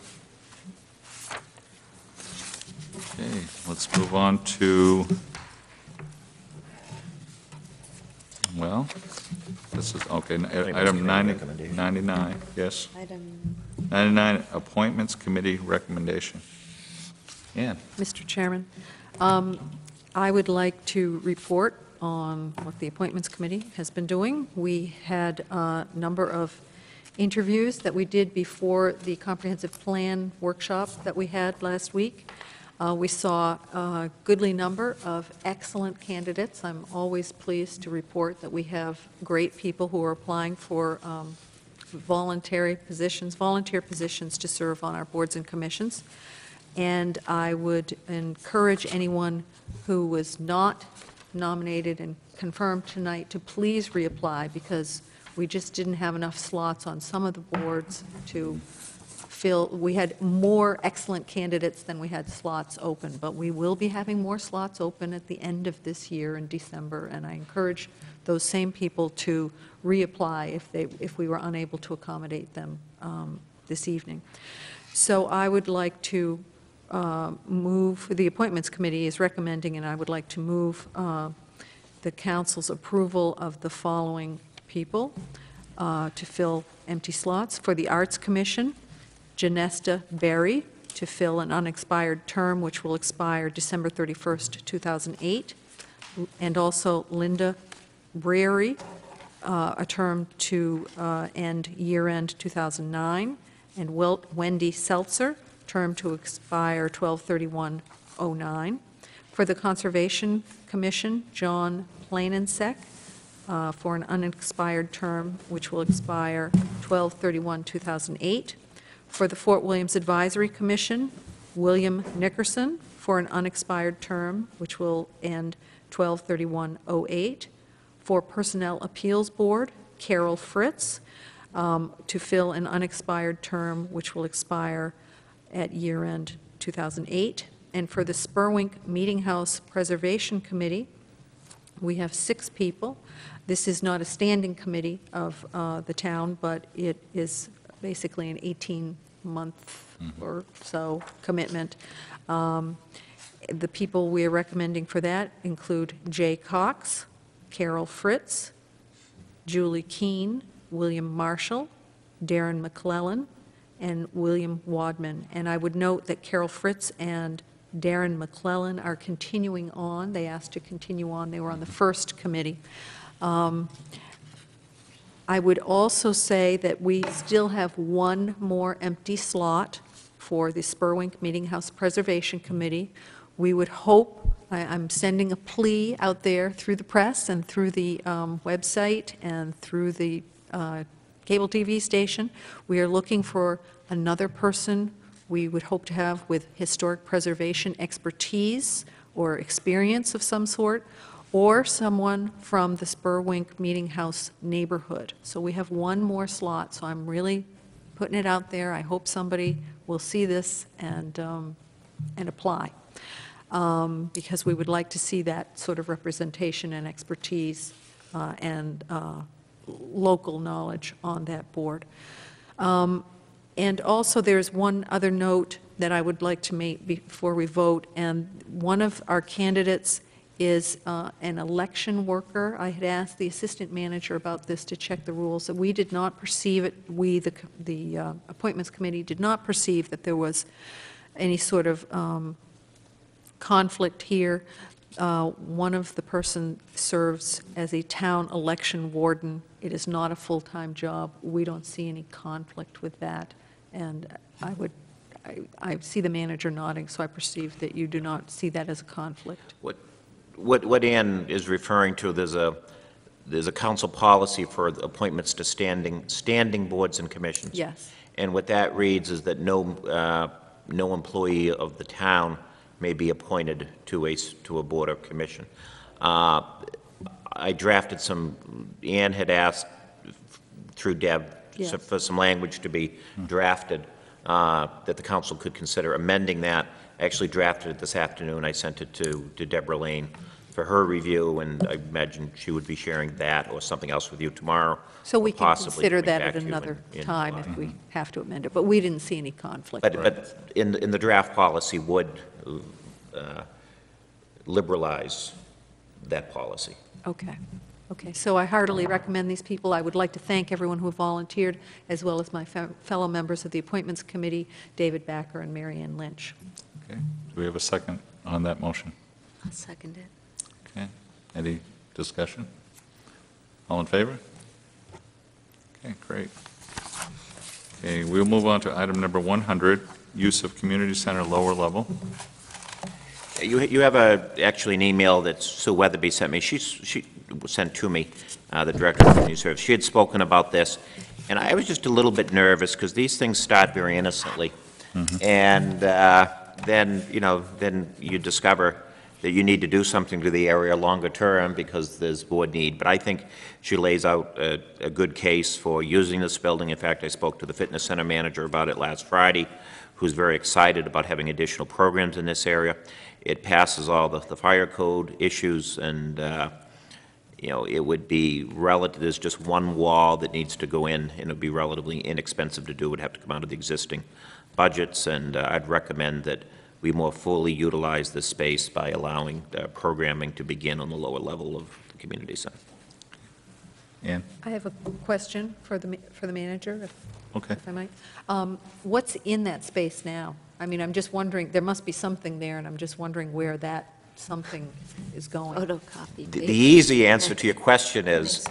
A: Okay, let's move on to, well, this is, okay, item 90 99, yes.
D: Item
A: 99, Appointments Committee Recommendation. Ann?
F: Mr. Chairman, um, I would like to report on what the Appointments Committee has been doing. We had a number of interviews that we did before the comprehensive plan workshop that we had last week. Uh, We saw a goodly number of excellent candidates. I'm always pleased to report that we have great people who are applying for um, voluntary positions, volunteer positions to serve on our boards and commissions. And I would encourage anyone who was not nominated and confirmed tonight to please reapply, because we just didn't have enough slots on some of the boards to fill, we had more excellent candidates than we had slots open, but we will be having more slots open at the end of this year in December, and I encourage those same people to reapply if they, if we were unable to accommodate them um, this evening. So I would like to uh, move, the Appointments Committee is recommending, and I would like to move uh, the council's approval of the following people uh, to fill empty slots. For the Arts Commission, Janesta Berry to fill an unexpired term which will expire December 31st, 2008, and also Linda Breary, uh, a term to uh, end year-end 2009, and Wendy Seltzer, term to expire 12/31/09. For the Conservation Commission, John Planensek, uh, for an unexpired term which will expire 12/31/2008. For the Fort Williams Advisory Commission, William Nickerson, for an unexpired term which will end 12/31/08. For Personnel Appeals Board, Carol Fritz, um, to fill an unexpired term which will expire at year-end 2008. And for the Spurwink Meeting House Preservation Committee, we have six people. This is not a standing committee of uh, the town, but it is basically an 18-month or so commitment. Um, The people we are recommending for that include Jay Cox, Carol Fritz, Julie Keene, William Marshall, Darren McClellan, and William Wadman. And I would note that Carol Fritz and Darren McClellan are continuing on. They asked to continue on. They were on the first committee. Um, I would also say that we still have one more empty slot for the Spurwink Meeting House Preservation Committee. We would hope, I- I'm sending a plea out there through the press and through the um, website and through the uh, cable TV station. We are looking for another person we would hope to have with historic preservation expertise or experience of some sort, or someone from the Spurwink Meeting House neighborhood. So we have one more slot, so I'm really putting it out there. I hope somebody will see this and, um, and apply, Um, because we would like to see that sort of representation and expertise uh, and uh, local knowledge on that board. Um, And also, there's one other note that I would like to make before we vote, and one of our candidates is uh, an election worker. I had asked the assistant manager about this to check the rules, we did not perceive it, we, the the uh, Appointments Committee, did not perceive that there was any sort of um, conflict here. Uh, One of the person serves as a town election warden. It is not a full-time job. We don't see any conflict with that. And I would, I- I see the manager nodding, so I perceive that you do not see that as a conflict.
E: What, what what Ann is referring to, there's a, there's a council policy for appointments to standing, standing boards and commissions.
F: Yes.
E: And what that reads is that no, uh, no employee of the town may be appointed to a, s- to a board or commission. Uh, I drafted some, Ann had asked through Deb
F: Yes.
E: so- for some language to be drafted, uh, that the council could consider amending that. I Actually drafted it this afternoon. I sent it to to Deborah Lane for her review, and I imagine she would be sharing that or something else with you tomorrow.
F: So we can
E: possibly
F: consider
E: coming
F: that
E: back
F: at
E: to you in-
F: another
E: in
F: time
E: July.
F: if we have to amend it, but we didn't see any conflict.
E: But, but in, in the draft policy would uh, liberalize that policy.
F: Okay, okay. So I heartily recommend these people. I would like to thank everyone who volunteered, as well as my fe- fellow members of the Appointments Committee, David Backer and Mary Ann Lynch.
A: Okay, do we have a second on that motion?
D: I'll second it.
A: Okay, any Discussion? All in favor? Okay, great. Okay, we'll move on to item number 100, use of community center lower level.
E: You, you have a, actually an email that Sue Weatherby sent me. She's, she sent to me, uh, the Director of Community Service. She had spoken about this, and I was just a little bit nervous, because these things start very innocently. And uh, then, you know, then you discover that you need to do something to the area longer term because there's board need. But I think she lays out a, a good case for using this building. In fact, I spoke to the fitness center manager about it last Friday, who's very excited about having additional programs in this area. It passes all the, the fire code issues, and, uh, you know, it would be relative, there's just one wall that needs to go in, and it'd be relatively inexpensive to do, It would have to come out of the existing budgets, and uh, I'd recommend that we more fully utilize this space by allowing uh, programming to begin on the lower level of the community center.
A: Ann?
F: I have a question for the, ma- for the manager, if
A: Okay.
F: if I might. Um, What's in that space now? I mean, I'm just wondering, there must be something there, and I'm just wondering where that something is going.
D: Photocopy.
E: The the easy answer to your question is,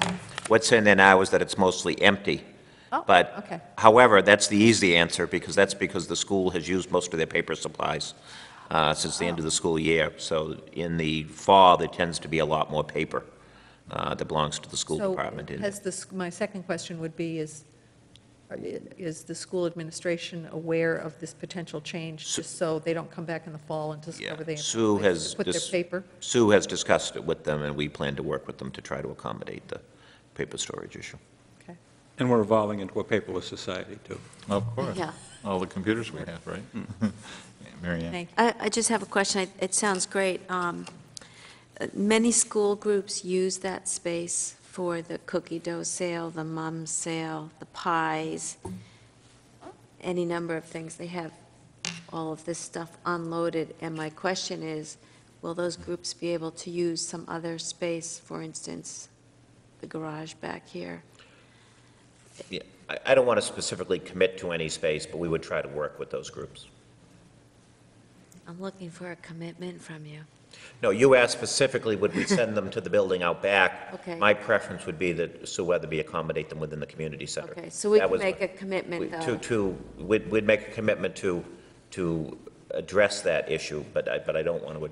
E: what's in there now is that it's mostly empty.
F: Oh,
E: But,
F: okay.
E: however, that's the easy answer, because that's because the school has used most of their paper supplies uh, since the end of the school year. So in the fall, there tends to be a lot more paper uh, that belongs to the school department.
F: So
E: in
F: has this, my second question would be, is, is the school administration aware of this potential change, just so they don't come back in the fall and discover they have
E: Sue has
F: to put their
E: dis-
F: paper?
E: Sue has discussed it with them, and we plan to work with them to try to accommodate the paper storage issue.
F: Okay.
I: And we're evolving into a paperless society, too.
A: Of course.
D: Yeah.
A: All the computers we have, right? [laughs] Mary Ann?
F: Thank you.
D: I, I just have a question. I- It sounds great. Um, uh, Many school groups use that space for the cookie dough sale, the mum sale, the pies, any number of things. They have all of this stuff unloaded, and my question is, will those groups be able to use some other space, for instance, the garage back here?
E: Yeah, I- I don't want to specifically commit to any space, but we would try to work with those groups.
D: I'm looking for a commitment from you.
E: No, you asked specifically, would we send them to the building out back? [laughs]
D: Okay.
E: My preference would be that Sue Weatherby accommodate them within the community center.
D: Okay, so we
E: That
D: can
E: was
D: make a commitment, though.
E: To, to, we'd, we'd make a commitment to, to address that issue, but I, but I don't want to,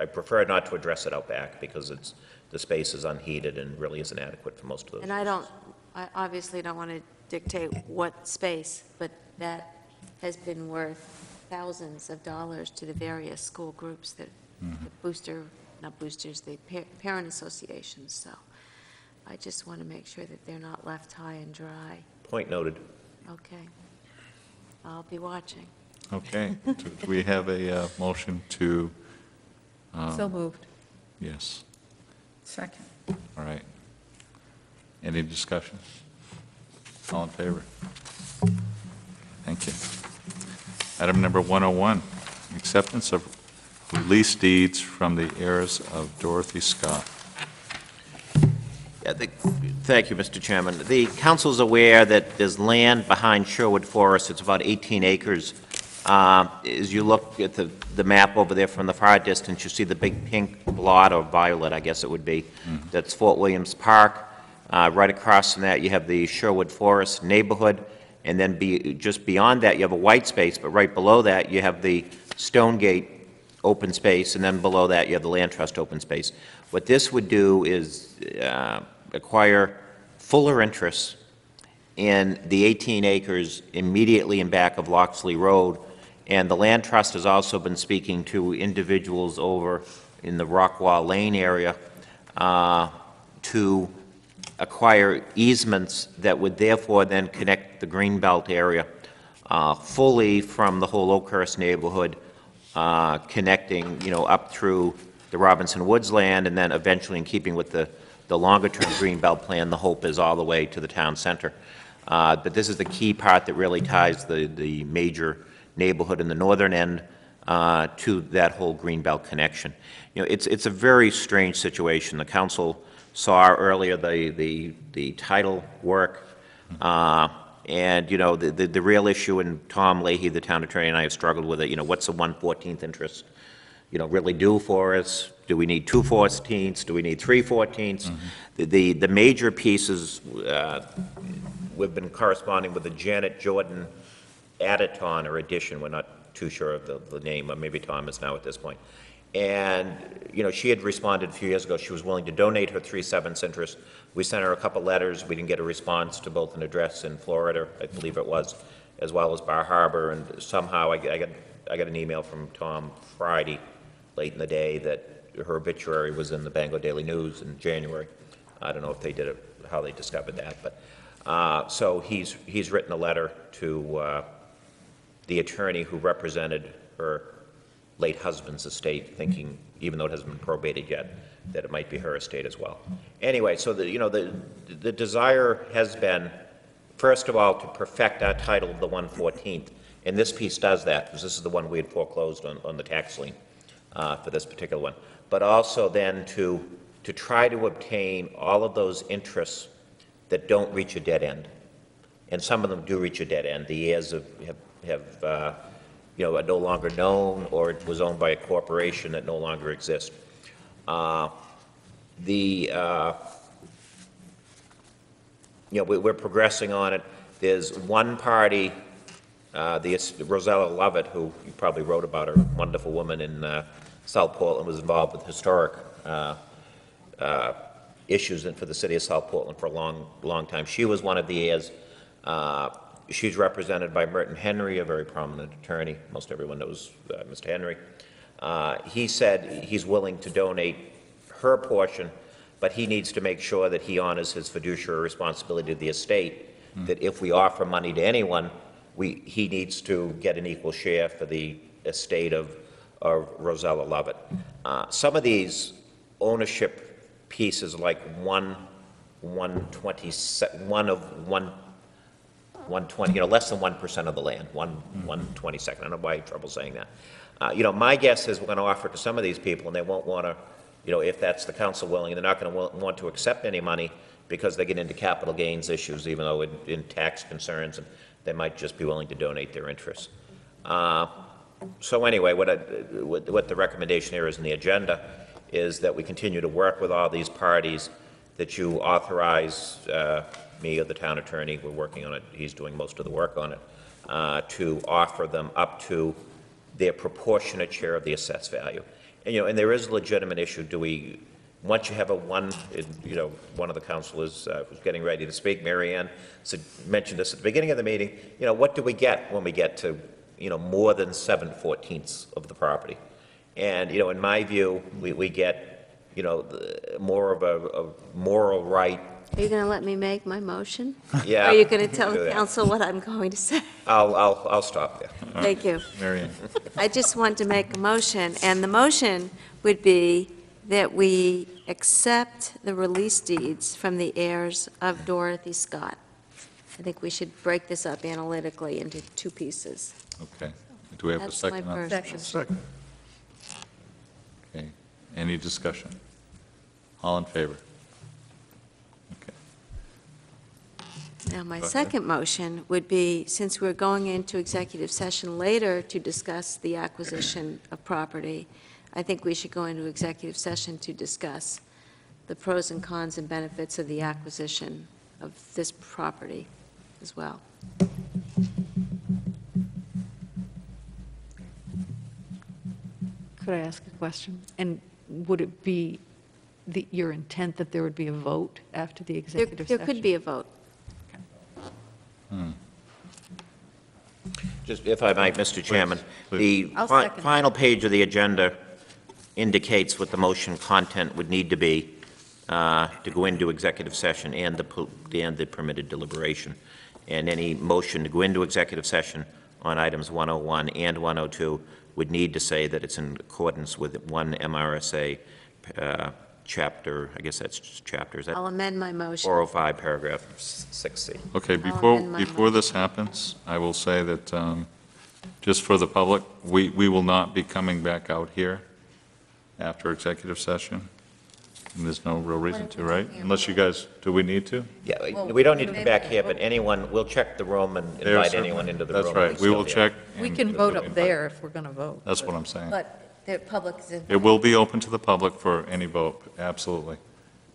E: I prefer not to address it out back, because it's, the space is unheated and really isn't adequate for most of those.
D: And I don't, I obviously don't want to dictate what space, but that has been worth thousands of dollars to the various school groups that, the booster, not boosters, the pa- parent associations, so I just want to make sure that they're not left high and dry.
E: Point noted.
D: Okay. I'll be watching.
A: Okay. Do [laughs] do we have a uh, motion to,
F: So moved.
A: yes,
H: Second.
A: all right. Any discussion? All in favor? Thank you. Item number 101, acceptance of release deeds from the heirs of Dorothy Scott.
E: Yeah, the- Thank you, Mr. Chairman. The council's aware that there's land behind Sherwood Forest, it's about 18 acres. Uh, As you look at the, the map over there from the far distance, you see the big pink blot, or violet, I guess it would be, that's Fort Williams Park. Uh, Right across from that, you have the Sherwood Forest neighborhood, and then be, just beyond that, you have a white space, but right below that, you have the Stonegate open space, and then below that, you have the Land Trust open space. What this would do is uh, acquire fuller interest in the 18 acres immediately in back of Loxley Road, and the Land Trust has also been speaking to individuals over in the Rockwall Lane area uh, to acquire easements that would therefore then connect the Greenbelt area uh, fully from the whole Oakhurst neighborhood, uh, connecting, you know, up through the Robinson Woods land, and then eventually in keeping with the, the longer-term Greenbelt plan, the hope is all the way to the town center. Uh, But this is the key part that really ties the, the major neighborhood in the northern end uh, to that whole Greenbelt connection. You know, it's, it's a very strange situation. The council saw earlier the, the, the title work, uh, and, you know, the, the the real issue, and Tom Leahy, the town attorney, and I have struggled with it, you know, what's the 1/14th interest, you know, really do for us? do we need two 14ths, do we need three 14ths? The- The, the major pieces, uh, we've been corresponding with the Janet Jordan Additon or addition, we're not too sure of the, the name, or maybe Tom is now at this point. And, you know, she had responded a few years ago, she was willing to donate her three-sevenths interest. We sent her a couple letters, we didn't get a response to both an address in Florida, I believe it was, as well as Bar Harbor, and somehow I, I got, I got an email from Tom Friday, late in the day, that her obituary was in the Bangor Daily News in January. I don't know if they did it, how they discovered that, but, uh, so he's, he's written a letter to, uh, the attorney who represented her late husband's estate, thinking, even though it hasn't been probated yet, that it might be her estate as well. Anyway, so the, you know, the, the desire has been, first of all, to perfect our title of the 114th, and this piece does that, because this is the one we had foreclosed on, on the tax lien uh, for this particular one. But also then to, to try to obtain all of those interests that don't reach a dead end and some of them do reach a dead end. The heirs have, have, have, uh, you know, are no longer known, or it was owned by a corporation that no longer exists. Uh, The, uh, you know, we- we're progressing on it. There's one party, uh, the Rosella Loveitt, who you probably wrote about her, wonderful woman in uh, South Portland, was involved with historic uh, uh, issues for the city of South Portland for a long, long time. She was one of the heirs. She's represented by Merton Henry, a very prominent attorney. Most everyone knows uh, Mr. Henry. Uh, He said he's willing to donate her portion, but he needs to make sure that he honors his fiduciary responsibility to the estate, that if we offer money to anyone, we, he needs to get an equal share for the estate of, of Rosella Loveitt. Uh, Some of these ownership pieces, like one, one twenty, one of one 120, you know, less than 1% of the land, one, 122nd. I don't know why I have trouble saying that. Uh, You know, my guess is we're going to offer it to some of these people, and they won't want to, you know, if that's the council willing, they're not going to want to accept any money because they get into capital gains issues, even though in, in tax concerns, and they might just be willing to donate their interests. Uh, So anyway, what, I- what what the recommendation here is in the agenda is that we continue to work with all these parties, that you authorize uh, me or the town attorney, we're working on it, he's doing most of the work on it, uh, to offer them up to their proportionate share of the assessed value. And, you know, and there is a legitimate issue, do we, once you have a one, you know, one of the councilors uh, was getting ready to speak, Mary Ann said, mentioned this at the beginning of the meeting, you know, what do we get when we get to, you know, more than seven fourteenths of the property? And, you know, in my view, we, we get, you know, the- more of a, a moral right.
D: Are you going to let me make my motion?
E: Yeah.
D: Are you going to tell
E: do
D: the
E: that.
D: council what I'm going to say?
E: I'll, I'll, I'll stop there.
D: Thank you.
A: Marion.
D: I just want to make a motion, and the motion would be that we accept the release deeds from the heirs of Dorothy Scott. I think we should break this up analytically into two pieces.
A: Okay. Do we have a
D: That's my
A: second on
D: first.
C: Second.
A: Okay. Any discussion? All in favor?
D: Now, my
A: Go ahead.
D: second motion would be, since we're going into executive session later to discuss the acquisition of property, I think we should go into executive session to discuss the pros and cons and benefits of the acquisition of this property as well.
F: Could I ask a question? And would it be the, your intent that there would be a vote after the
D: There
F: executive
D: there
F: session?
D: could be a vote.
E: Just if I might, Mr. Chairman,
A: please.
E: the
F: I'll
E: fi-
F: second.
E: final page of the agenda indicates what the motion content would need to be uh, to go into executive session and the, po- and the permitted deliberation. And any motion to go into executive session on items 101 and 102 would need to say that it's in accordance with 1 MRSA, uh, chapter, I guess that's just chapter, is that
D: I'll amend my motion.
E: 405, paragraph 6C?
A: Okay, before,
D: amend my
A: before this happens, I will say that, um, just for the public, we, we will not be coming back out here after executive session. And there's no real reason to, right? Unless you guys, do we need to?
E: Yeah, we- we don't need to come back here, but anyone, we'll check the room and
A: There,
E: invite anyone into the room.
A: That's right, we will check.
F: We
A: and
F: can vote up there if we're going to vote.
A: That's what I'm saying.
H: But
D: The public is in.
A: It will be open to the public for any vote, absolutely.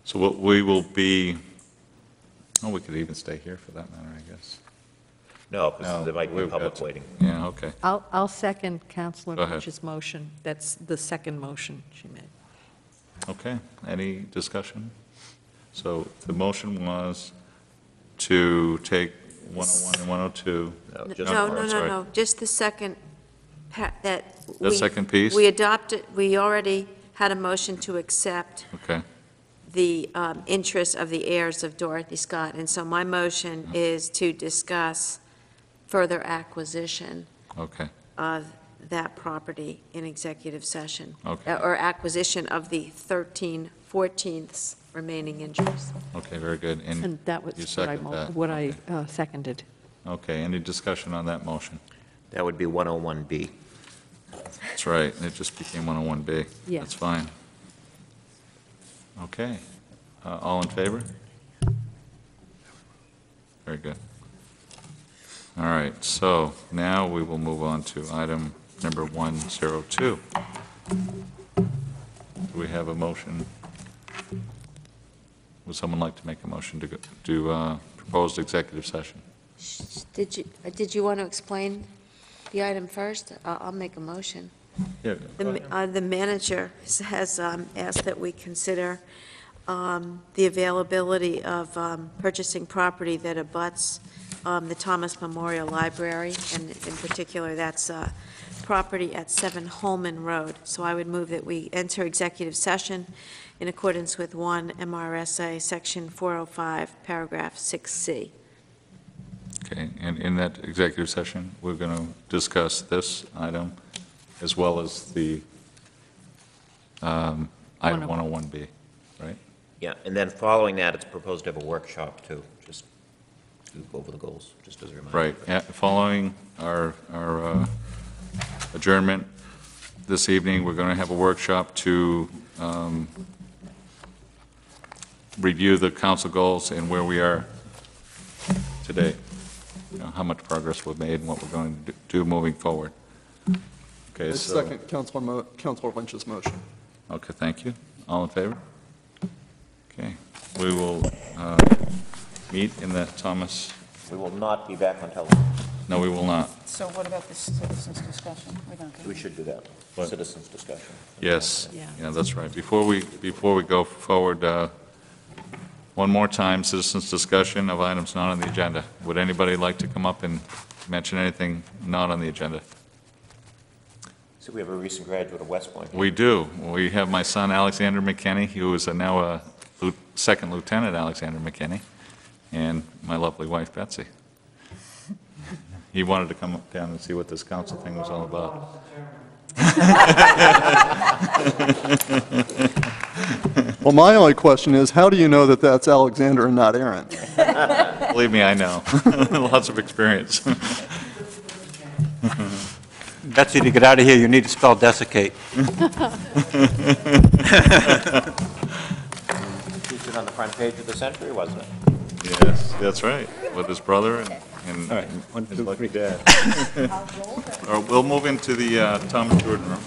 A: So we'll- we will be, oh, we could even stay here for that matter, I guess.
E: No,
A: No,
E: because there might be
A: we've got
E: public
A: to-
E: waiting.
A: Yeah, okay.
F: I'll, I'll second Councilor
A: Go ahead.
F: Lynch's motion. That's the second motion she made.
A: Okay, any discussion? So the motion was to take 101 and 102.
E: No,
D: No,
E: just
D: no,
E: for-
D: no,
A: sorry.
D: no, just the second, pa- that.
A: The
D: we-
A: second piece?
D: We adopted, we already had a motion to accept
A: Okay,
D: the um, interests of the heirs of Dorothy Scott. And so my motion is to discuss further acquisition
A: okay,
D: of that property in executive session.
A: Okay.
D: Uh, Or acquisition of the 13 14ths remaining interest.
A: okay, very good.
F: And that was
A: you
F: what I,
A: second
F: mo-
A: that,
F: what I
A: okay.
F: uh, seconded.
A: Okay, any discussion on that motion?
E: That would be 101B.
A: That's right, it just became 101B.
F: Yeah.
A: That's fine. Okay, Uh, all in favor? Very good. All right, so now we will move on to item number 102. Do we have a motion? Would someone like to make a motion to go- to uh, proposed executive session?
D: Did you, uh, did you want to explain the item first? Uh, I'll make a motion.
A: Yeah.
D: The ma- uh, the manager has um, asked that we consider um, the availability of um, purchasing property that abuts um, the Thomas Memorial Library, and in particular, that's uh, property at 7 Holman Road. So I would move that we enter executive session in accordance with 1 MRSA, Section 405, Paragraph 6C.
A: Okay, and in that executive session, we're going to discuss this item as well as the um, item 101B, right?
E: Yeah, and then following that, it's proposed to have a workshop too, just to go over the goals, just as a reminder.
A: Right, yeah, following our our uh, adjournment this evening, we're going to have a workshop to um, review the council goals and where we are today, you know, how much progress we've made and what we're going to do moving forward. Okay,
C: I
A: so...
C: second Councilor Mo- Councilor Lynch's motion.
A: Okay, thank you. All in favor? Okay, we will uh, meet in the Thomas,
E: We will not be back on television.
A: no, we will not.
H: So what about this citizens discussion? We don't get
E: We should do that.
A: What?
E: Citizens discussion.
A: Yes,
F: Yeah.
A: yeah, that's right. Before we, before we go forward, uh, one more time, citizens' discussion of items not on the agenda. Would anybody like to come up and mention anything not on the agenda?
E: So we have a recent graduate of West Point.
A: We do. We have my son Alexander McKenney, who is a- now a lieu- second lieutenant Alexander McKenney, and my lovely wife Betsy. He wanted to come up down and see what this council thing was all about. [laughs]
C: Well, my only question is, how do you know that that's Alexander and not Aaron? [laughs]
A: Believe me, I know. [laughs] Lots of experience. [laughs]
I: Betsy, to get out of here, you need to spell desiccate.
E: Featured on the front page of the Century, wasn't it?
A: Yes, that's right, with his brother and- and
I: All right, one,
A: his
I: two,
A: lucky
I: three.
A: dad. Or we'll move into the uh, Thomas Jordan room.